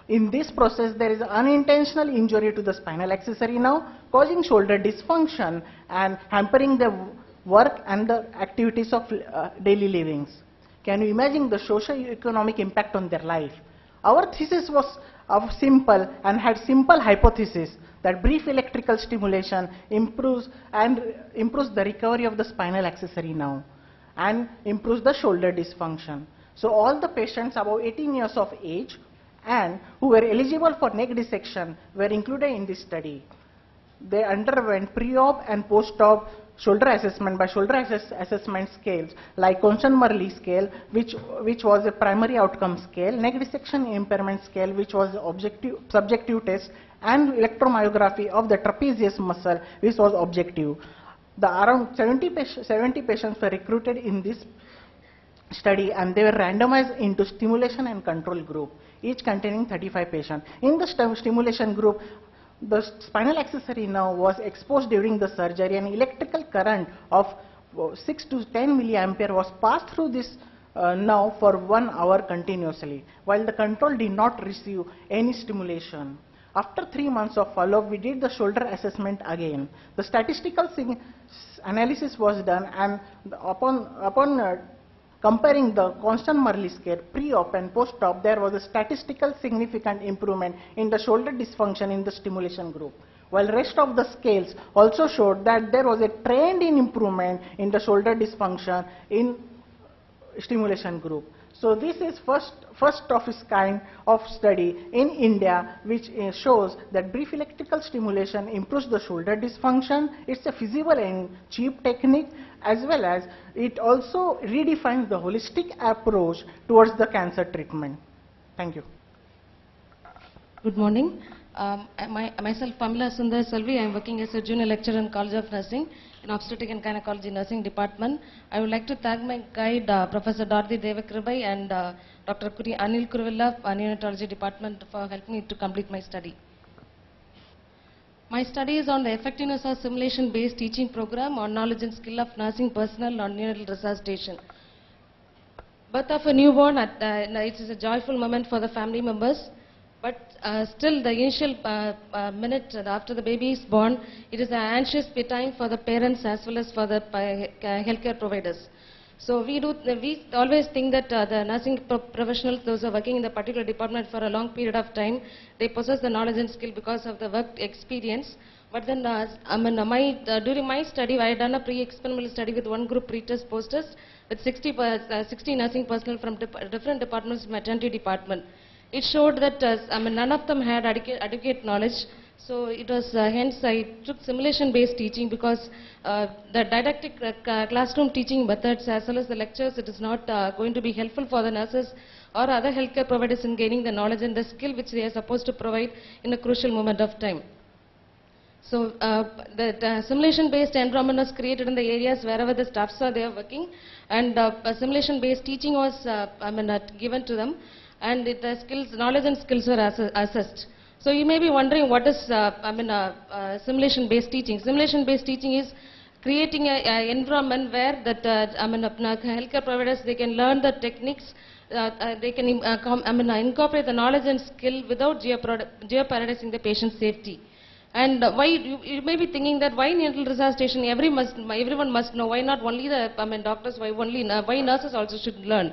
In this process, there is unintentional injury to the spinal accessory nerve, causing shoulder dysfunction and hampering the work and the activities of uh, daily livings. Can you imagine the socio-economic impact on their life? Our thesis was of simple and had simple hypothesis that brief electrical stimulation improves and improves the recovery of the spinal accessory nerve and improves the shoulder dysfunction. So all the patients above 18 years of age and who were eligible for neck dissection were included in this study. They underwent pre-op and post-op shoulder assessment by shoulder assess assessment scales like Constant-Murley scale which, which was a primary outcome scale, neck dissection impairment scale which was objective, subjective test and electromyography of the trapezius muscle which was objective. The around 70, patient, 70 patients were recruited in this study and they were randomized into stimulation and control group each containing 35 patients. In the st stimulation group the spinal accessory nerve was exposed during the surgery and electrical current of uh, 6 to 10 milliampere was passed through this uh, nerve for one hour continuously, while the control did not receive any stimulation. After three months of follow-up, we did the shoulder assessment again. The statistical analysis was done and upon, upon uh, comparing the constant Murley scale pre-op and post-op, there was a statistical significant improvement in the shoulder dysfunction in the stimulation group. While rest of the scales also showed that there was a trend in improvement in the shoulder dysfunction in stimulation group. So this is first, first of its kind of study in India which uh, shows that brief electrical stimulation improves the shoulder dysfunction. It's a feasible and cheap technique as well as it also redefines the holistic approach towards the cancer treatment. Thank you. Good morning. Um, I- my, myself, Pamela Sundar Selvi. I am working as a junior lecturer in College of Nursing in Obstetric and Gynecology Nursing Department. I would like to thank my guide, uh, Professor Dorothy Devakribai and uh, Dr. Kurien Anil Kuruvilla, uh, Neonatology Department for helping me to complete my study. My study is on the effectiveness of simulation-based teaching program on knowledge and skill of nursing personnel on neonatal resuscitation. Birth of a newborn, at, uh, it is a joyful moment for the family members. But uh, still, the initial uh, uh, minute after the baby is born, it is an anxious time for the parents as well as for the uh, healthcare providers. So we do, we always think that uh, the nursing pro- professionals, those who are working in the particular department for a long period of time, they possess the knowledge and skill because of the work experience. But then, uh, I mean, uh, my, uh, during my study, I had done a pre-experimental study with one group pre-test post-test with 60, per, uh, 60 nursing personnel from different departments, maternity department. It showed that uh, I mean, none of them had adequate, adequate knowledge. So it was uh, hence I took simulation-based teaching because uh, the didactic uh, classroom teaching methods as well as the lectures, it is not uh, going to be helpful for the nurses or other healthcare providers in gaining the knowledge and the skill which they are supposed to provide in a crucial moment of time. So uh, the, the simulation-based environment was created in the areas wherever the staffs are there working, and uh, simulation-based teaching was uh, I mean, uh, given to them, and the skills, knowledge and skills were ass- assessed. So you may be wondering what is uh, I mean uh, uh, simulation-based teaching. Simulation-based teaching is creating an environment where that uh, I mean healthcare providers they can learn the techniques. Uh, uh, they can I mean, incorporate the knowledge and skill without jeopardizing the patient's safety. And why you, you may be thinking that why neonatal resuscitation every must, everyone must know. Why not only the I mean doctors? Why only why nurses also should learn?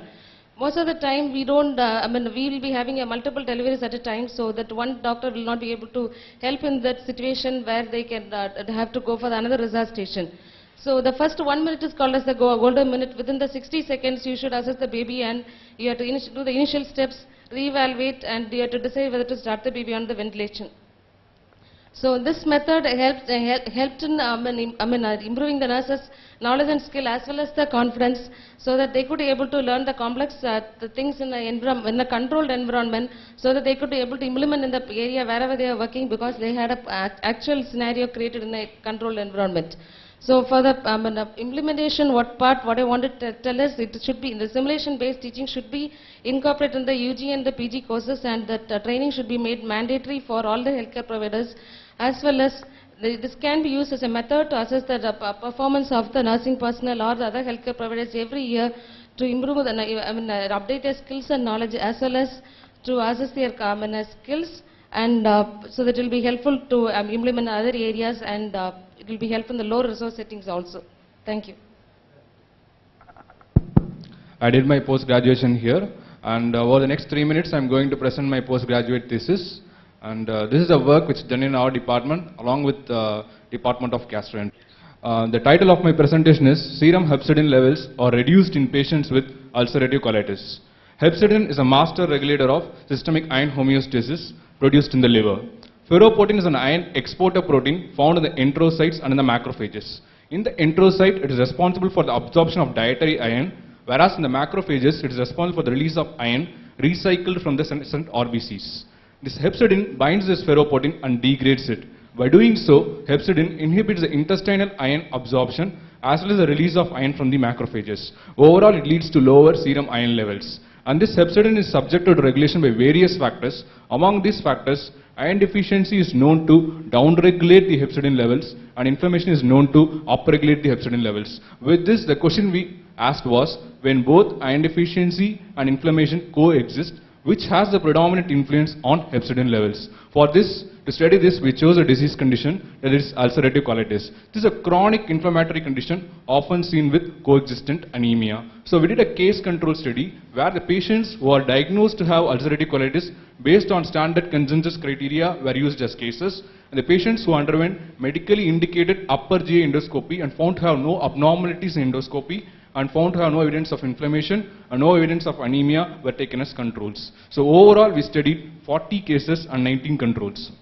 Most of the time we don't. Uh, I mean we will be having a multiple deliveries at a time, so that one doctor will not be able to help in that situation where they can uh, have to go for another resuscitation. So the first one minute is called as the golden minute. Within the 60 seconds, you should assess the baby and you have to do the initial steps, reevaluate, and you have to decide whether to start the baby on the ventilation. So this method helped, uh, helped in um, I mean, uh, improving the nurses' knowledge and skill as well as the confidence so that they could be able to learn the complex uh, the things in a, in controlled environment so that they could be able to implement in the area wherever they are working because they had an actual scenario created in a controlled environment. So for the um, implementation, what part, what I wanted to tell is it should be, in the simulation-based teaching should be incorporated in the UG and the PG courses and that uh, training should be made mandatory for all the healthcare providers as well as this can be used as a method to assess the uh, performance of the nursing personnel or the other healthcare providers every year to improve the, I mean, uh, update their skills and knowledge as well as to assess their common uh, skills and uh, so that it will be helpful to um, implement other areas and uh, it will be helpful in the low resource settings also. Thank you. I did my post-graduation here, and uh, over the next three minutes, I'm going to present my postgraduate thesis. And uh, this is a work which is done in our department, along with uh, Department of Gastroenterology. Uh, the title of my presentation is Serum Hepcidin levels are reduced in patients with ulcerative colitis. Hepcidin is a master regulator of systemic iron homeostasis produced in the liver. Ferroportin is an iron exporter protein found in the enterocytes and in the macrophages. In the enterocyte, it is responsible for the absorption of dietary iron, whereas in the macrophages, it is responsible for the release of iron recycled from the senescent RBCs. This hepcidin binds this ferroportin and degrades it. By doing so, hepcidin inhibits the intestinal iron absorption as well as the release of iron from the macrophages. Overall, it leads to lower serum iron levels. And this hepcidin is subjected to regulation by various factors. Among these factors, iron deficiency is known to downregulate the hepcidin levels and inflammation is known to upregulate the hepcidin levels. With this, the question we asked was, when both iron deficiency and inflammation coexist, which has the predominant influence on hepcidin levels. For this, to study this, we chose a disease condition that is ulcerative colitis. This is a chronic inflammatory condition often seen with coexistent anemia. So we did a case control study where the patients who are diagnosed to have ulcerative colitis based on standard consensus criteria were used as cases and the patients who underwent medically indicated upper GI endoscopy and found to have no abnormalities in endoscopy and found to have no evidence of inflammation and no evidence of anemia were taken as controls. So overall we studied 40 cases and 19 controls.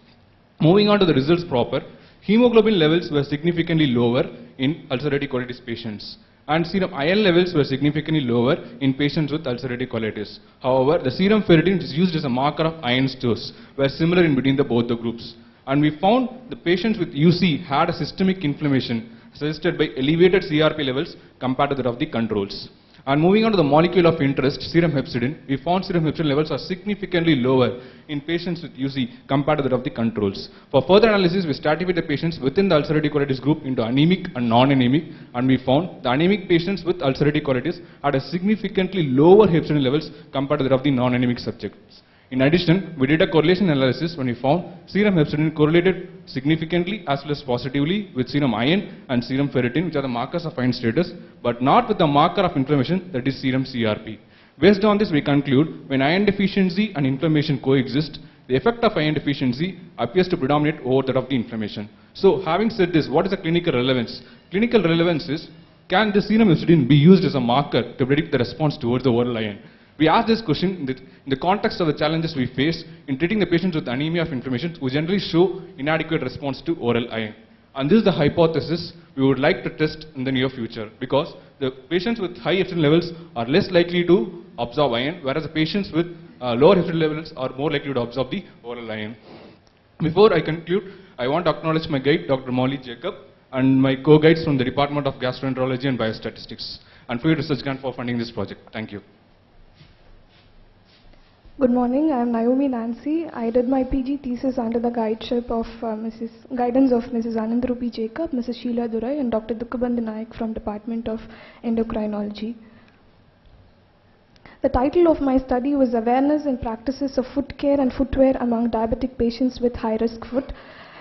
Moving on to the results proper, hemoglobin levels were significantly lower in ulcerative colitis patients and serum iron levels were significantly lower in patients with ulcerative colitis. However, the serum ferritin is used as a marker of iron stores were similar in between the both the groups. And we found the patients with UC had a systemic inflammation suggested by elevated CRP levels compared to that of the controls. And moving on to the molecule of interest, serum hepcidin, we found serum hepcidin levels are significantly lower in patients with UC compared to that of the controls. For further analysis, we stratified the patients within the ulcerative colitis group into anemic and non-anemic, and we found the anemic patients with ulcerative colitis had a significantly lower hepcidin levels compared to that of the non-anemic subjects. In addition, we did a correlation analysis when we found serum hepcidin correlated significantly as well as positively with serum iron and serum ferritin, which are the markers of iron status, but not with the marker of inflammation, that is serum CRP. Based on this, we conclude when iron deficiency and inflammation coexist, the effect of iron deficiency appears to predominate over that of the inflammation. So, having said this, what is the clinical relevance? Clinical relevance is, can the serum hepcidin be used as a marker to predict the response towards the oral iron? We asked this question in the, in the, context of the challenges we face in treating the patients with anemia of inflammation who generally show inadequate response to oral iron. And this is the hypothesis we would like to test in the near future because the patients with high hepcidin levels are less likely to absorb iron whereas the patients with uh, lower hepcidin levels are more likely to absorb the oral iron. Before I conclude, I want to acknowledge my guide Dr. Molly Jacob and my co-guides from the Department of Gastroenterology and Biostatistics and your research grant for funding this project. Thank you. Good morning. I am Naomi Nancy. I did my PG thesis under the guideship of uh, Mrs. guidance of Mrs. Anandrupi Jacob, Mrs. Sheila Durai, and Dr. Dukhabandhu Naik from Department of Endocrinology. The title of my study was Awareness and Practices of Foot Care and Footwear Among Diabetic Patients with High-Risk Foot.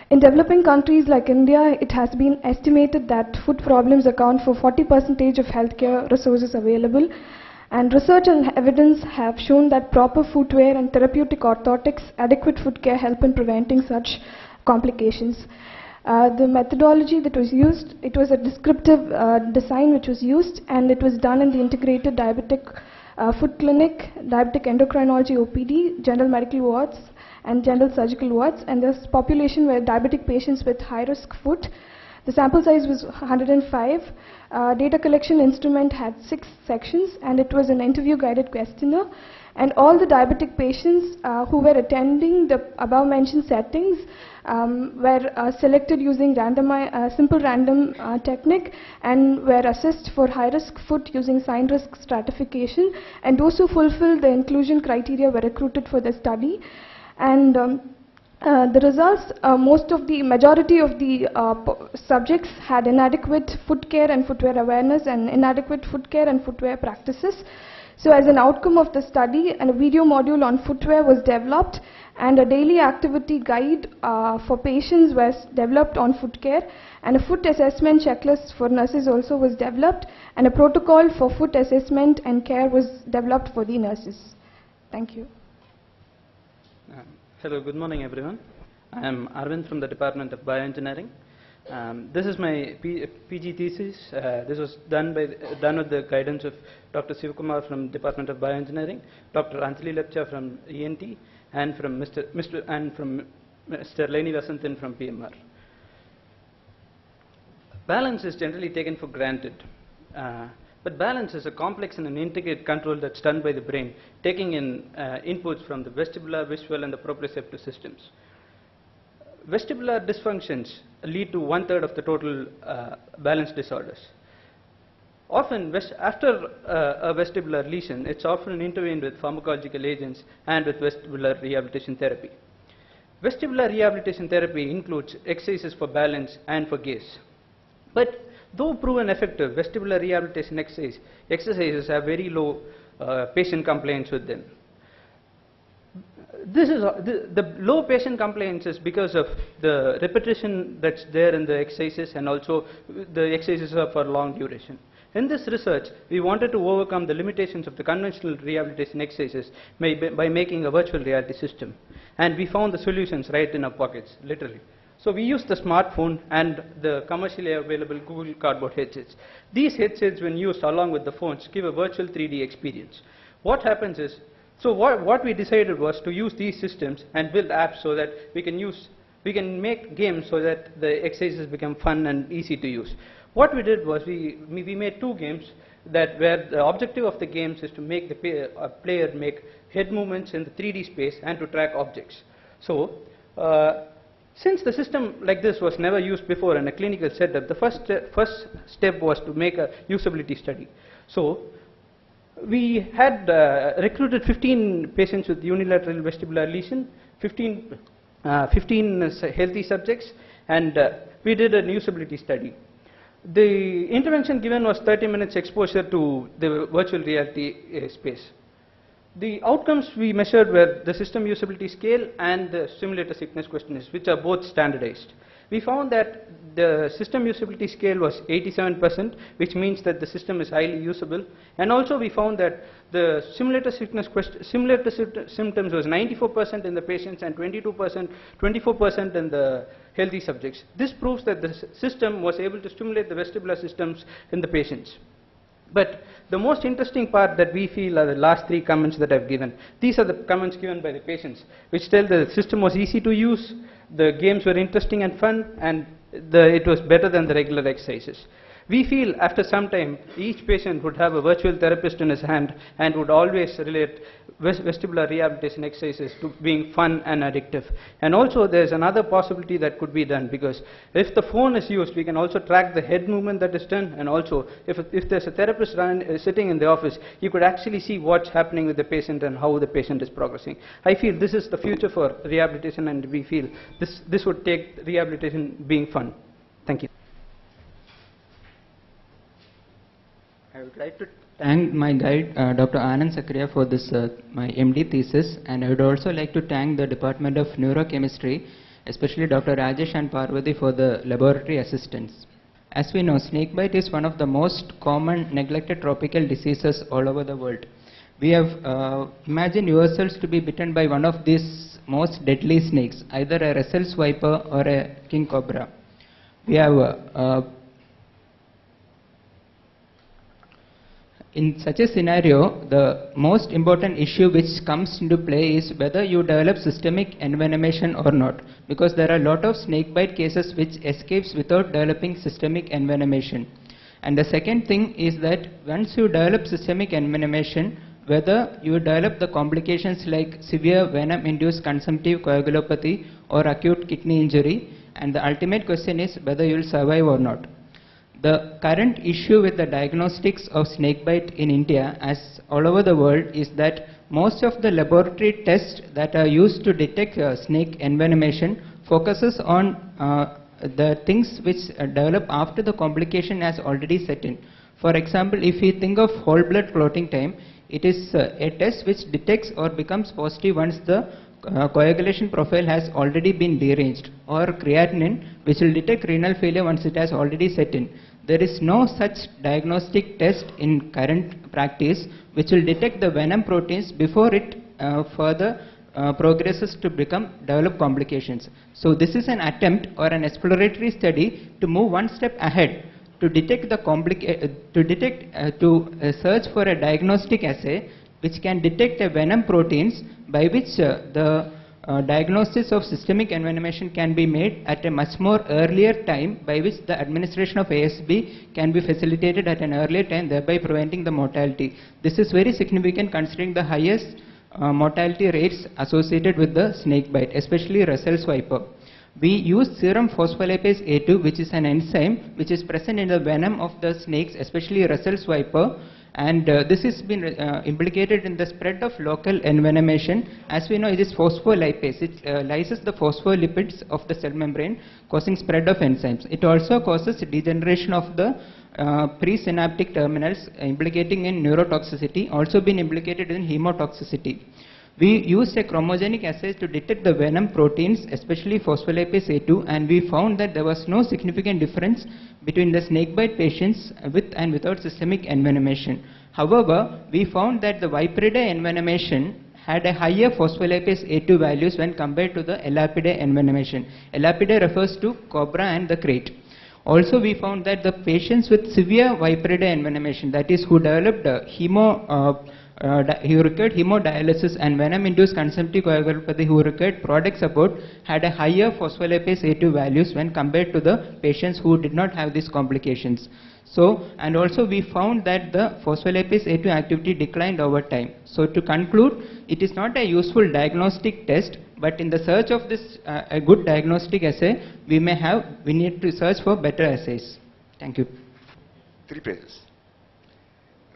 In developing countries like India, it has been estimated that foot problems account for 40% of healthcare resources available and research and evidence have shown that proper footwear and therapeutic orthotics, adequate foot care help in preventing such complications. Uh, the methodology that was used, it was a descriptive uh, design which was used and it was done in the integrated diabetic uh, foot clinic, diabetic endocrinology OPD, general medical wards and general surgical wards and this population were diabetic patients with high risk foot. The sample size was 105 uh, data collection instrument had six sections and it was an interview guided questionnaire. And all the diabetic patients uh, who were attending the above mentioned settings um, were uh, selected using random, uh, simple random uh, technique and were assessed for high risk foot using sign risk stratification. And those who fulfilled the inclusion criteria were recruited for the study. And um, uh, the results, uh, most of the majority of the uh, subjects had inadequate foot care and footwear awareness and inadequate foot care and footwear practices. So as an outcome of the study, a video module on footwear was developed and a daily activity guide uh, for patients was developed on foot care and a foot assessment checklist for nurses also was developed and a protocol for foot assessment and care was developed for the nurses. Thank you. Hello, good morning everyone. I am Arvind from the Department of Bioengineering. Um, this is my P PG thesis. Uh, this was done, by, done with the guidance of Dr. Sivakumar from Department of Bioengineering, Dr. Anjali Lepcha from ENT, and from Mr. Mr. and from Mr. Leni Vasantan from PMR. Balance is generally taken for granted. Uh, but balance is a complex and an integrated control that's done by the brain, taking in uh, inputs from the vestibular, visual, and the proprioceptive systems. Vestibular dysfunctions lead to one third of the total uh, balance disorders. Often, after uh, a vestibular lesion, it's often intervened with pharmacological agents and with vestibular rehabilitation therapy. Vestibular rehabilitation therapy includes exercises for balance and for gaze. But though proven effective, vestibular rehabilitation exercise, exercises have very low uh, patient compliance with them. This is uh, the, the low patient compliance is because of the repetition that's there in the exercises and also the exercises are for long duration. In this research, we wanted to overcome the limitations of the conventional rehabilitation exercises by, by making a virtual reality system. And we found the solutions right in our pockets, literally. So we used the smartphone and the commercially available Google Cardboard headsets. These headsets, when used along with the phones, give a virtual 3D experience. What happens is, so what, what we decided was to use these systems and build apps so that we can use, we can make games so that the exercises become fun and easy to use. What we did was we, we made two games that where the objective of the games is to make the pay, uh, player make head movements in the 3D space and to track objects. So, uh, since the system like this was never used before in a clinical setup, the first, uh, first step was to make a usability study. So, we had uh, recruited 15 patients with unilateral vestibular lesion, 15, uh, 15 healthy subjects, and uh, we did a usability study. The intervention given was 30 minutes exposure to the virtual reality uh, space. The outcomes we measured were the system usability scale and the simulator sickness questionnaires, which are both standardized. We found that the system usability scale was 87%, which means that the system is highly usable. And also we found that the simulator sickness simulator symptoms was 94% in the patients and 22%, 24% in the healthy subjects. This proves that the system was able to stimulate the vestibular systems in the patients. But the most interesting part that we feel are the last three comments that I've given. These are the comments given by the patients, which tell the system was easy to use, the games were interesting and fun, and the, it was better than the regular exercises. We feel after some time, each patient would have a virtual therapist in his hand and would always relate vestibular rehabilitation exercises to being fun and addictive. And also there's another possibility that could be done because if the phone is used, we can also track the head movement that is done and also if, if there's a therapist run, uh, sitting in the office, you could actually see what's happening with the patient and how the patient is progressing. I feel this is the future for rehabilitation and we feel this, this would take rehabilitation being fun. Thank you. I would like to thank my guide, uh, Dr. Anand Zachariah, for this, uh, my MD thesis, and I would also like to thank the Department of Neurochemistry, especially Dr. Rajesh and Parvati for the laboratory assistance. As we know, snakebite is one of the most common neglected tropical diseases all over the world. We have uh, imagined yourselves to be bitten by one of these most deadly snakes, either a Russell's viper or a king cobra. We have uh, uh, in such a scenario, the most important issue which comes into play is whether you develop systemic envenomation or not. Because there are a lot of snakebite cases which escapes without developing systemic envenomation. And the second thing is that once you develop systemic envenomation, whether you develop the complications like severe venom-induced consumptive coagulopathy or acute kidney injury, and the ultimate question is whether you will survive or not. The current issue with the diagnostics of snakebite in India as all over the world is that most of the laboratory tests that are used to detect uh, snake envenomation focuses on uh, the things which uh, develop after the complication has already set in. For example, if we think of whole blood clotting time, it is uh, a test which detects or becomes positive once the uh, coagulation profile has already been deranged or creatinine which will detect renal failure once it has already set in. There is no such diagnostic test in current practice which will detect the venom proteins before it uh, further uh, progresses to become develop complications. So this is an attempt or an exploratory study to move one step ahead to detect the complica uh, to detect uh, to uh, search for a diagnostic assay which can detect the venom proteins by which uh, the uh, diagnosis of systemic envenomation can be made at a much more earlier time by which the administration of ASV can be facilitated at an earlier time thereby preventing the mortality. This is very significant considering the highest uh, mortality rates associated with the snake bite, especially Russell's viper. We use serum phospholipase A2, which is an enzyme which is present in the venom of the snakes, especially Russell's viper, and uh, this has been uh, implicated in the spread of local envenomation. As we know, it is phospholipase. It uh, lyses the phospholipids of the cell membrane, causing spread of enzymes. It also causes degeneration of the uh, presynaptic terminals, implicating in neurotoxicity, also been implicated in hemotoxicity. We used a chromogenic assay to detect the venom proteins, especially phospholipase A2, and we found that there was no significant difference between the snakebite patients with and without systemic envenomation. However, we found that the Viperidae envenomation had a higher phospholipase A2 values when compared to the Elapidae envenomation. Elapidae refers to cobra and the krait. Also, we found that the patients with severe Viperidae envenomation, that is, who developed uh, hemo, uh, uh, required hemodialysis and venom-induced consumptive coagulopathy who required product support had a higher phospholipase A2 values when compared to the patients who did not have these complications. So, and also we found that the phospholipase A2 activity declined over time. So to conclude, it is not a useful diagnostic test, but in the search of this uh, a good diagnostic assay, we may have, we need to search for better assays. Thank you. Three prizes.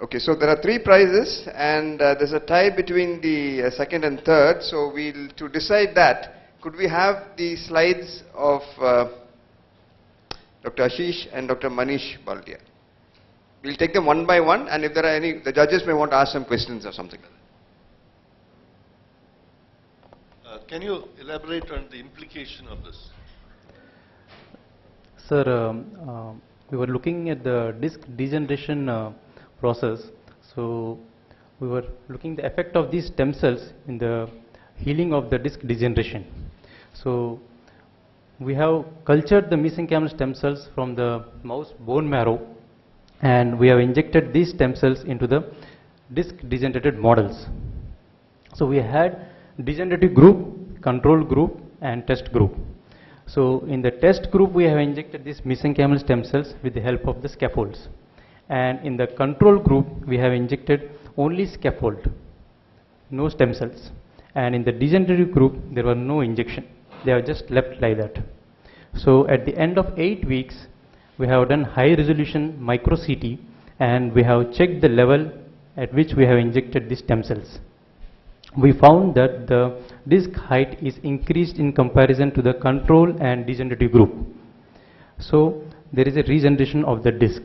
Okay, so there are three prizes and uh, there's a tie between the uh, second and third. So we'll, to decide that, could we have the slides of uh, Dr. Ashish and Dr. Manish Baldia? We'll take them one by one and if there are any, the judges may want to ask some questions or something like that. Uh, Can you elaborate on the implication of this? Sir, um, uh, we were looking at the disc degeneration uh, process. So we were looking the effect of these stem cells in the healing of the disc degeneration. So we have cultured the mesenchymal stem cells from the mouse bone marrow and we have injected these stem cells into the disc degenerated models. So we had degenerative group, control group and test group. So in the test group we have injected these mesenchymal stem cells with the help of the scaffolds and in the control group we have injected only scaffold, no stem cells and in the degenerative group there were no injection, they are just left like that. So at the end of 8 weeks we have done high resolution micro CT and we have checked the level at which we have injected the stem cells. We found that the disc height is increased in comparison to the control and degenerative group. So there is a regeneration of the disc.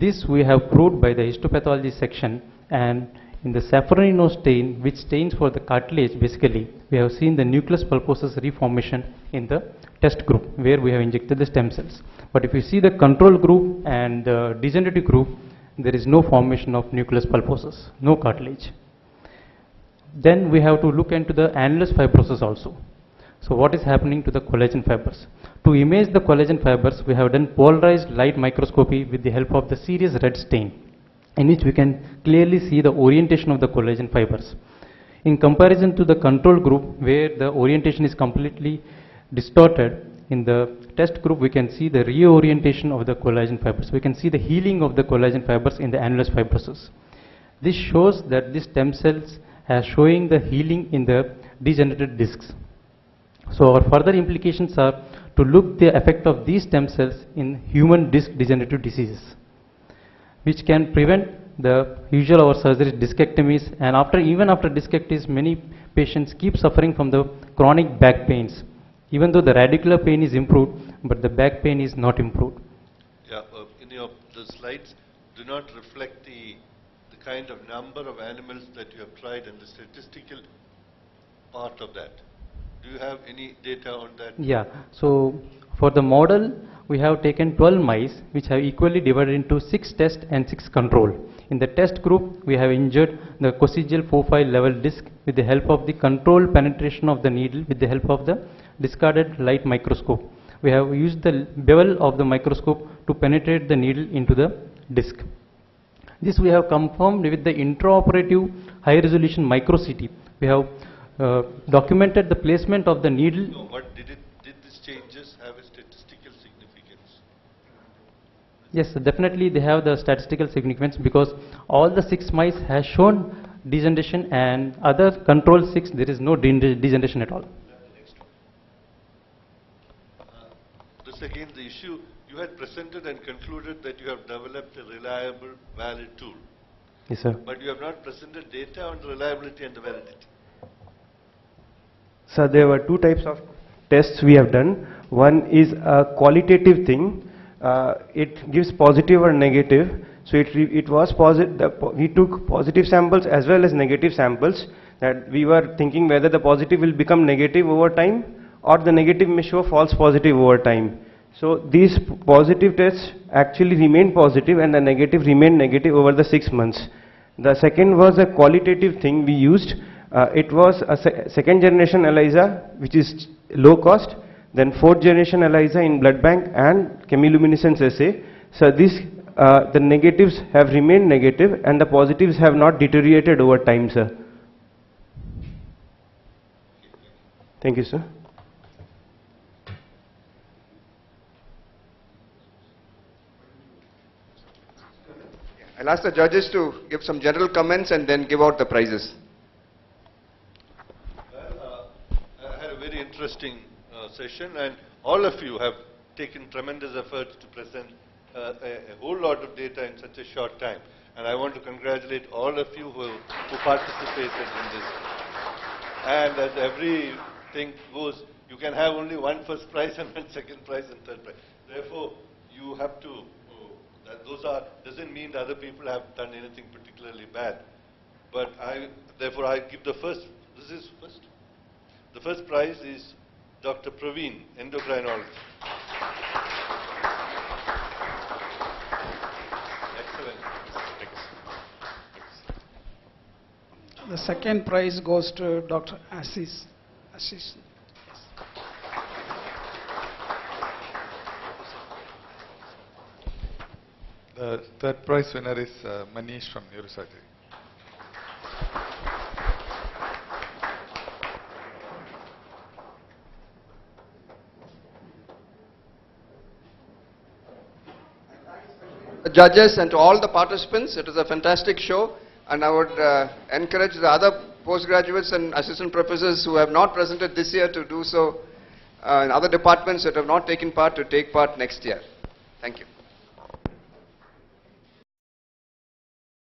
This we have proved by the histopathology section and in the Safranin O stain which stains for the cartilage basically we have seen the nucleus pulposus reformation in the test group where we have injected the stem cells. But if you see the control group and the degenerative group there is no formation of nucleus pulposus, no cartilage. Then we have to look into the annulus fibrosus also. So what is happening to the collagen fibers? To image the collagen fibers, we have done polarized light microscopy with the help of the Sirius red stain, in which we can clearly see the orientation of the collagen fibers. In comparison to the control group, where the orientation is completely distorted, in the test group we can see the reorientation of the collagen fibers. We can see the healing of the collagen fibers in the annulus fibrosus. This shows that these stem cells are showing the healing in the degenerated discs. So our further implications are to look the effect of these stem cells in human disc degenerative diseases, which can prevent the usual our surgery discectomies and after even after discectomies many patients keep suffering from the chronic back pains even though the radicular pain is improved but the back pain is not improved. Yeah, uh, in your the slides do not reflect the the kind of number of animals that you have tried and the statistical part of that. Do you have any data on that? Yeah, so for the model we have taken 12 mice which have equally divided into 6 test and 6 control. In the test group we have injured the coccygeal foci level disc with the help of the control penetration of the needle with the help of the discarded light microscope. We have used the bevel of the microscope to penetrate the needle into the disc. This we have confirmed with the intraoperative high resolution micro CT. We have uh, documented the placement of the needle. No, what did it did these changes have a statistical significance? Yes, definitely they have the statistical significance because all the six mice has shown degeneration and other control six there is no degeneration at all. once again the issue you had presented and concluded that you have developed a reliable, valid tool. Yes, sir. But you have not presented data on the reliability and the validity. So there were two types of tests we have done. One is a qualitative thing. Uh, it gives positive or negative. So it, it was positive, we took positive samples as well as negative samples that we were thinking whether the positive will become negative over time or the negative may show false positive over time. So these positive tests actually remained positive and the negative remained negative over the six months. The second was a qualitative thing we used. Uh, it was a se- second generation ELISA which is low cost, then fourth generation ELISA in blood bank and chemiluminescence assay. So this, uh, the negatives have remained negative and the positives have not deteriorated over time, sir. Thank you, sir. I'll ask the judges to give some general comments and then give out the prizes. Well, uh, I had a very interesting uh, session and all of you have taken tremendous efforts to present uh, a, a whole lot of data in such a short time. And I want to congratulate all of you who, who participated in this. And as everything goes, you can have only one first prize and one second prize and third prize. Therefore, you have to, oh, that those are, doesn't mean other people have done anything particularly bad. But I, therefore I give the first, this is first? The first prize is Dr. Praveen, endocrinologist. Excellent. The second prize goes to Dr. Assis. Assis. The third prize winner is uh, Manish from Neurosurgery. Judges and to all the participants, it was a fantastic show and I would uh, encourage the other postgraduates and assistant professors who have not presented this year to do so uh, in other departments that have not taken part to take part next year. Thank you.